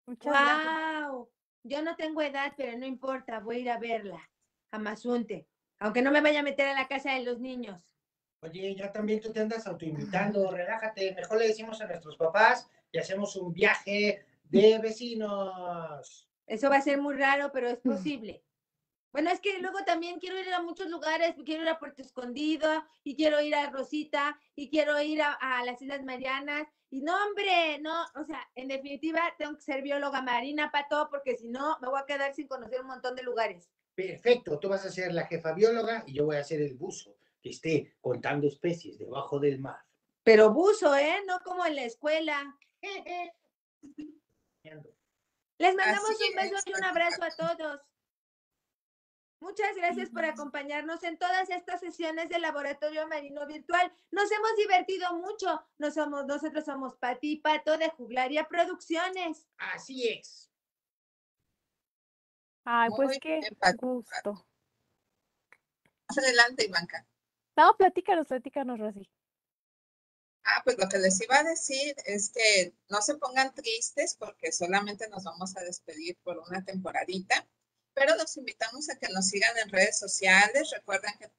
Muchas gracias. ¡Wow! Yo no tengo edad, pero no importa, voy a ir a verla, a Mazunte, aunque no me vaya a meter a la casa de los niños. Oye, ya también tú te andas autoinvitando, relájate. Mejor le decimos a nuestros papás y hacemos un viaje de vecinos. Eso va a ser muy raro, pero es posible. Bueno, es que luego también quiero ir a muchos lugares, quiero ir a Puerto Escondido y quiero ir a Rosita y quiero ir a, a las Islas Marianas. Y no, hombre, no, o sea, en definitiva tengo que ser bióloga marina, Pato, porque si no me voy a quedar sin conocer un montón de lugares. Perfecto, tú vas a ser la jefa bióloga y yo voy a ser el buzo que esté contando especies debajo del mar. Pero buzo, ¿eh? No como en la escuela. Les mandamos Así un beso es, y un abrazo a todos. Muchas gracias por acompañarnos en todas estas sesiones del Laboratorio Marino Virtual. Nos hemos divertido mucho. Nos somos, nosotros somos Pati y Pato de Juglaria Producciones. Así es. Ay, pues Muy qué bien, gusto. Adelante, Ivanka. No, platícanos, platícanos, Rosy. Ah, pues lo que les iba a decir es que no se pongan tristes porque solamente nos vamos a despedir por una temporadita, pero los invitamos a que nos sigan en redes sociales. Recuerden que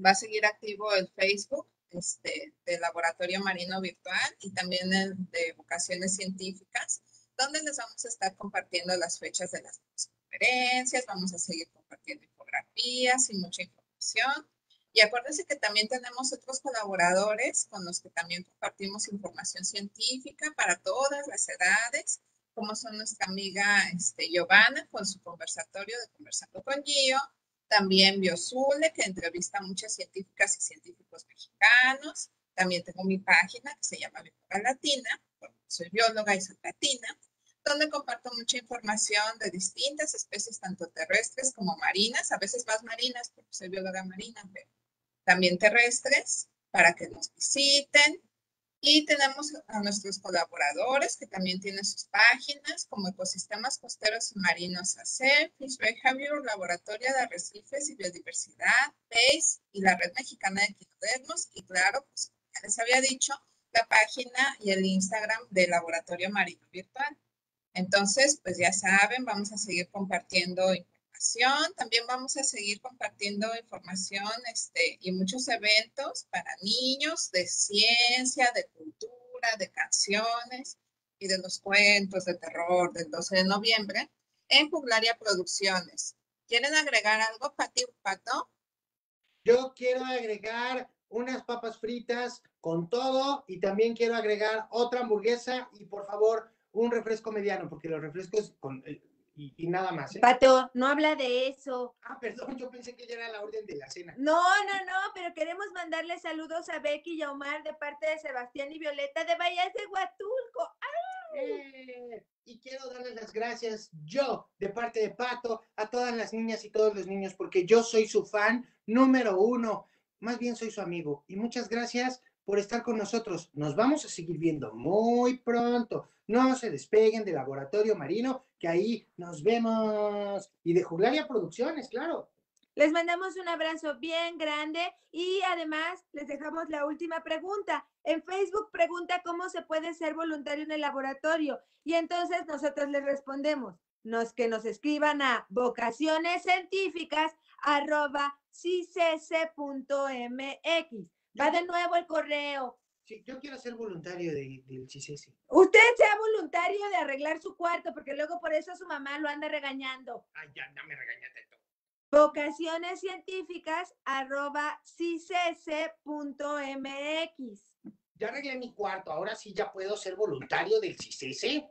va a seguir activo el Facebook este, del Laboratorio Marino Virtual y también el de Vocaciones Científicas, donde les vamos a estar compartiendo las fechas de las conferencias, vamos a seguir compartiendo infografías y mucha información. Y acuérdense que también tenemos otros colaboradores con los que también compartimos información científica para todas las edades, como son nuestra amiga este, Giovanna con su conversatorio de Conversando con Gio, también Biosule, que entrevista a muchas científicas y científicos mexicanos. También tengo mi página que se llama Bióloga Latina, soy bióloga y soy latina, donde comparto mucha información de distintas especies, tanto terrestres como marinas, a veces más marinas, porque soy bióloga marina, pero también terrestres, para que nos visiten. Y tenemos a nuestros colaboradores que también tienen sus páginas como Ecosistemas Costeros Marinos AC, Fish Behavior, Laboratorio de Arrecifes y Biodiversidad, PACE y la Red Mexicana de Equinodermos y claro, pues ya les había dicho, la página y el Instagram del Laboratorio Marino Virtual. Entonces, pues ya saben, vamos a seguir compartiendo información. También vamos a seguir compartiendo información este, y muchos eventos para niños de ciencia, de cultura, de canciones y de los cuentos de terror del 12 de noviembre en Juglaria Producciones. ¿Quieren agregar algo, Pati Pato? Yo quiero agregar unas papas fritas con todo y también quiero agregar otra hamburguesa y por favor un refresco mediano porque los refrescos con, eh, y, y nada más. ¿eh? Pato, no habla de eso. Ah, perdón, yo pensé que ya era la orden de la cena. No, no, no, pero queremos mandarle saludos a Becky y a Omar de parte de Sebastián y Violeta de Bahías de Huatulco. Eh, y quiero darles las gracias yo, de parte de Pato, a todas las niñas y todos los niños, porque yo soy su fan número uno. Más bien soy su amigo. Y muchas gracias por estar con nosotros. Nos vamos a seguir viendo muy pronto. No se despeguen del Laboratorio Marino, que ahí nos vemos. Y de Juglaria Producciones, claro. Les mandamos un abrazo bien grande y además les dejamos la última pregunta. En Facebook pregunta cómo se puede ser voluntario en el laboratorio y entonces nosotros les respondemos. Nos, que nos escriban a vocacionescientíficas arroba cicc.mx. Va de nuevo el correo. Sí, yo quiero ser voluntario de- del CICESI. Usted sea voluntario de arreglar su cuarto porque luego por eso su mamá lo anda regañando. Ay, ya, ya me regañaste tú. Vocaciones científicas arroba cicc.mx. Ya arreglé mi cuarto, ahora sí ya puedo ser voluntario del CICESI.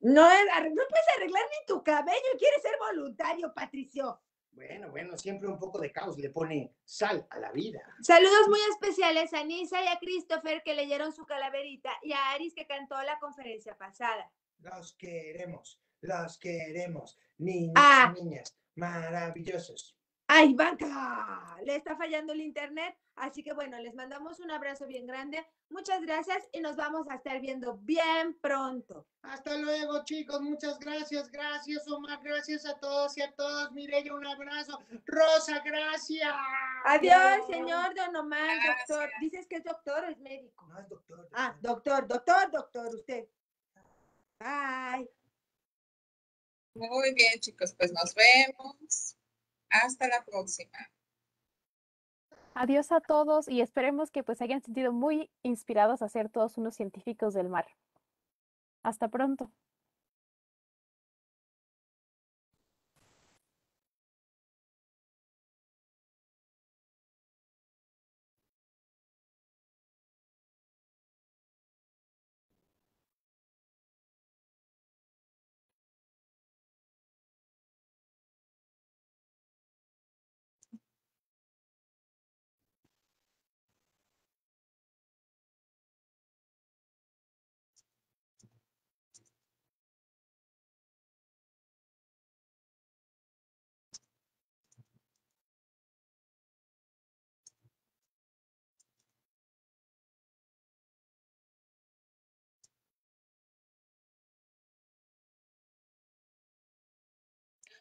No, no puedes arreglar ni tu cabello quieres ser voluntario, Patricio. Bueno, bueno, siempre un poco de caos le pone sal a la vida. Saludos muy especiales a Nisa y a Christopher que leyeron su calaverita y a Aris que cantó la conferencia pasada. Los queremos, los queremos. Niños Ah. y niñas, maravillosos. ¡Ay, banca! Le está fallando el internet, así que bueno, les mandamos un abrazo bien grande. Muchas gracias y nos vamos a estar viendo bien pronto. Hasta luego, chicos. Muchas gracias. Gracias, Omar. Gracias a todos y a todas. Mireya, un abrazo. Rosa, gracias. Adiós, señor Don Omar, doctor. ¿Dices que es doctor o es médico? No, es doctor. Ah, doctor, doctor, doctor, usted. Bye. Muy bien, chicos, pues nos vemos. Hasta la próxima. Adiós a todos y esperemos que pues hayan sentido muy inspirados a ser todos unos científicos del mar. Hasta pronto.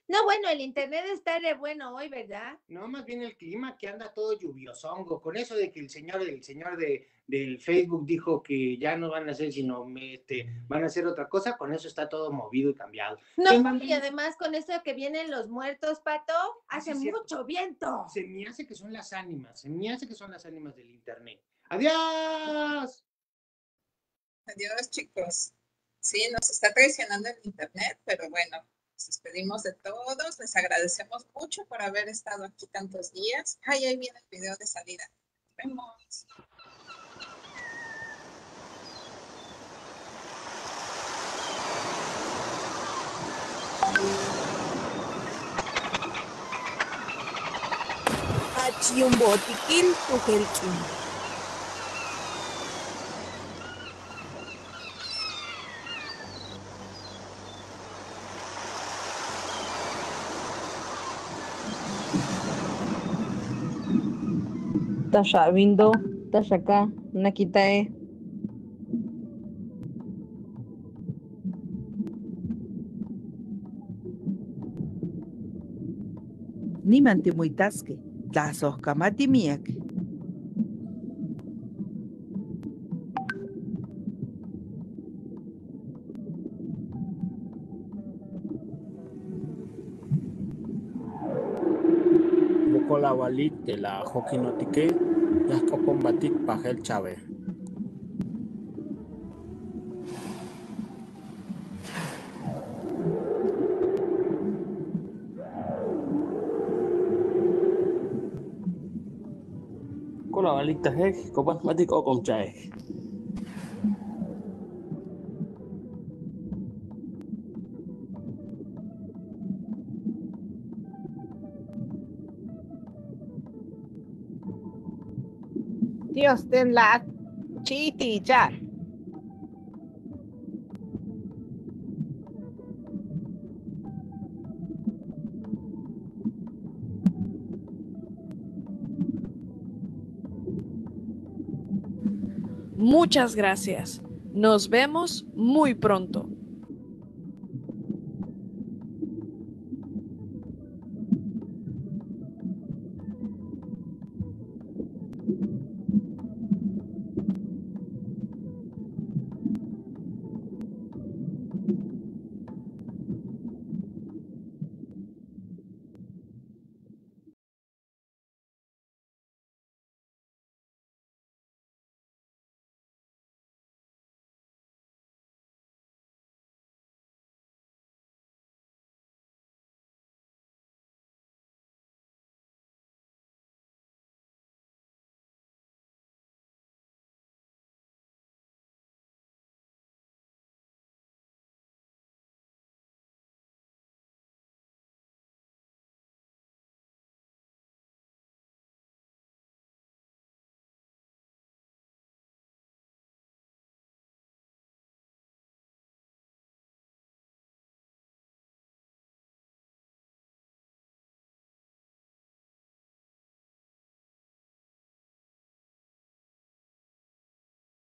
No, bueno, el internet está de bueno hoy, ¿verdad? No, más bien el clima que anda todo lluviosongo. Con eso de que el señor, el señor de, del Facebook dijo que ya no van a hacer sino me- este, van a hacer otra cosa, con eso está todo movido y cambiado. No, y además con eso de que vienen los muertos, Pato, hace sí, cierto. mucho viento. Se me hace que son las ánimas, se me hace que son las ánimas del internet. ¡Adiós! Adiós, chicos. Sí, nos está traicionando el internet, pero bueno, Nos despedimos de todos, les agradecemos mucho por haber estado aquí tantos días. Ay, ahí viene el video de salida. Nos vemos. Achiyumbotiquil tujelquin. Tashavindo, Tashaka, Nakitae. Niman timuitasque, tlasohkamatimiak. Bukolawalik de la Jokinotique, Yascopombatic Pajel Chave. Kola balik tahek, kopan matik okom chay. Dios ten la. Muchas gracias. Nos vemos muy pronto.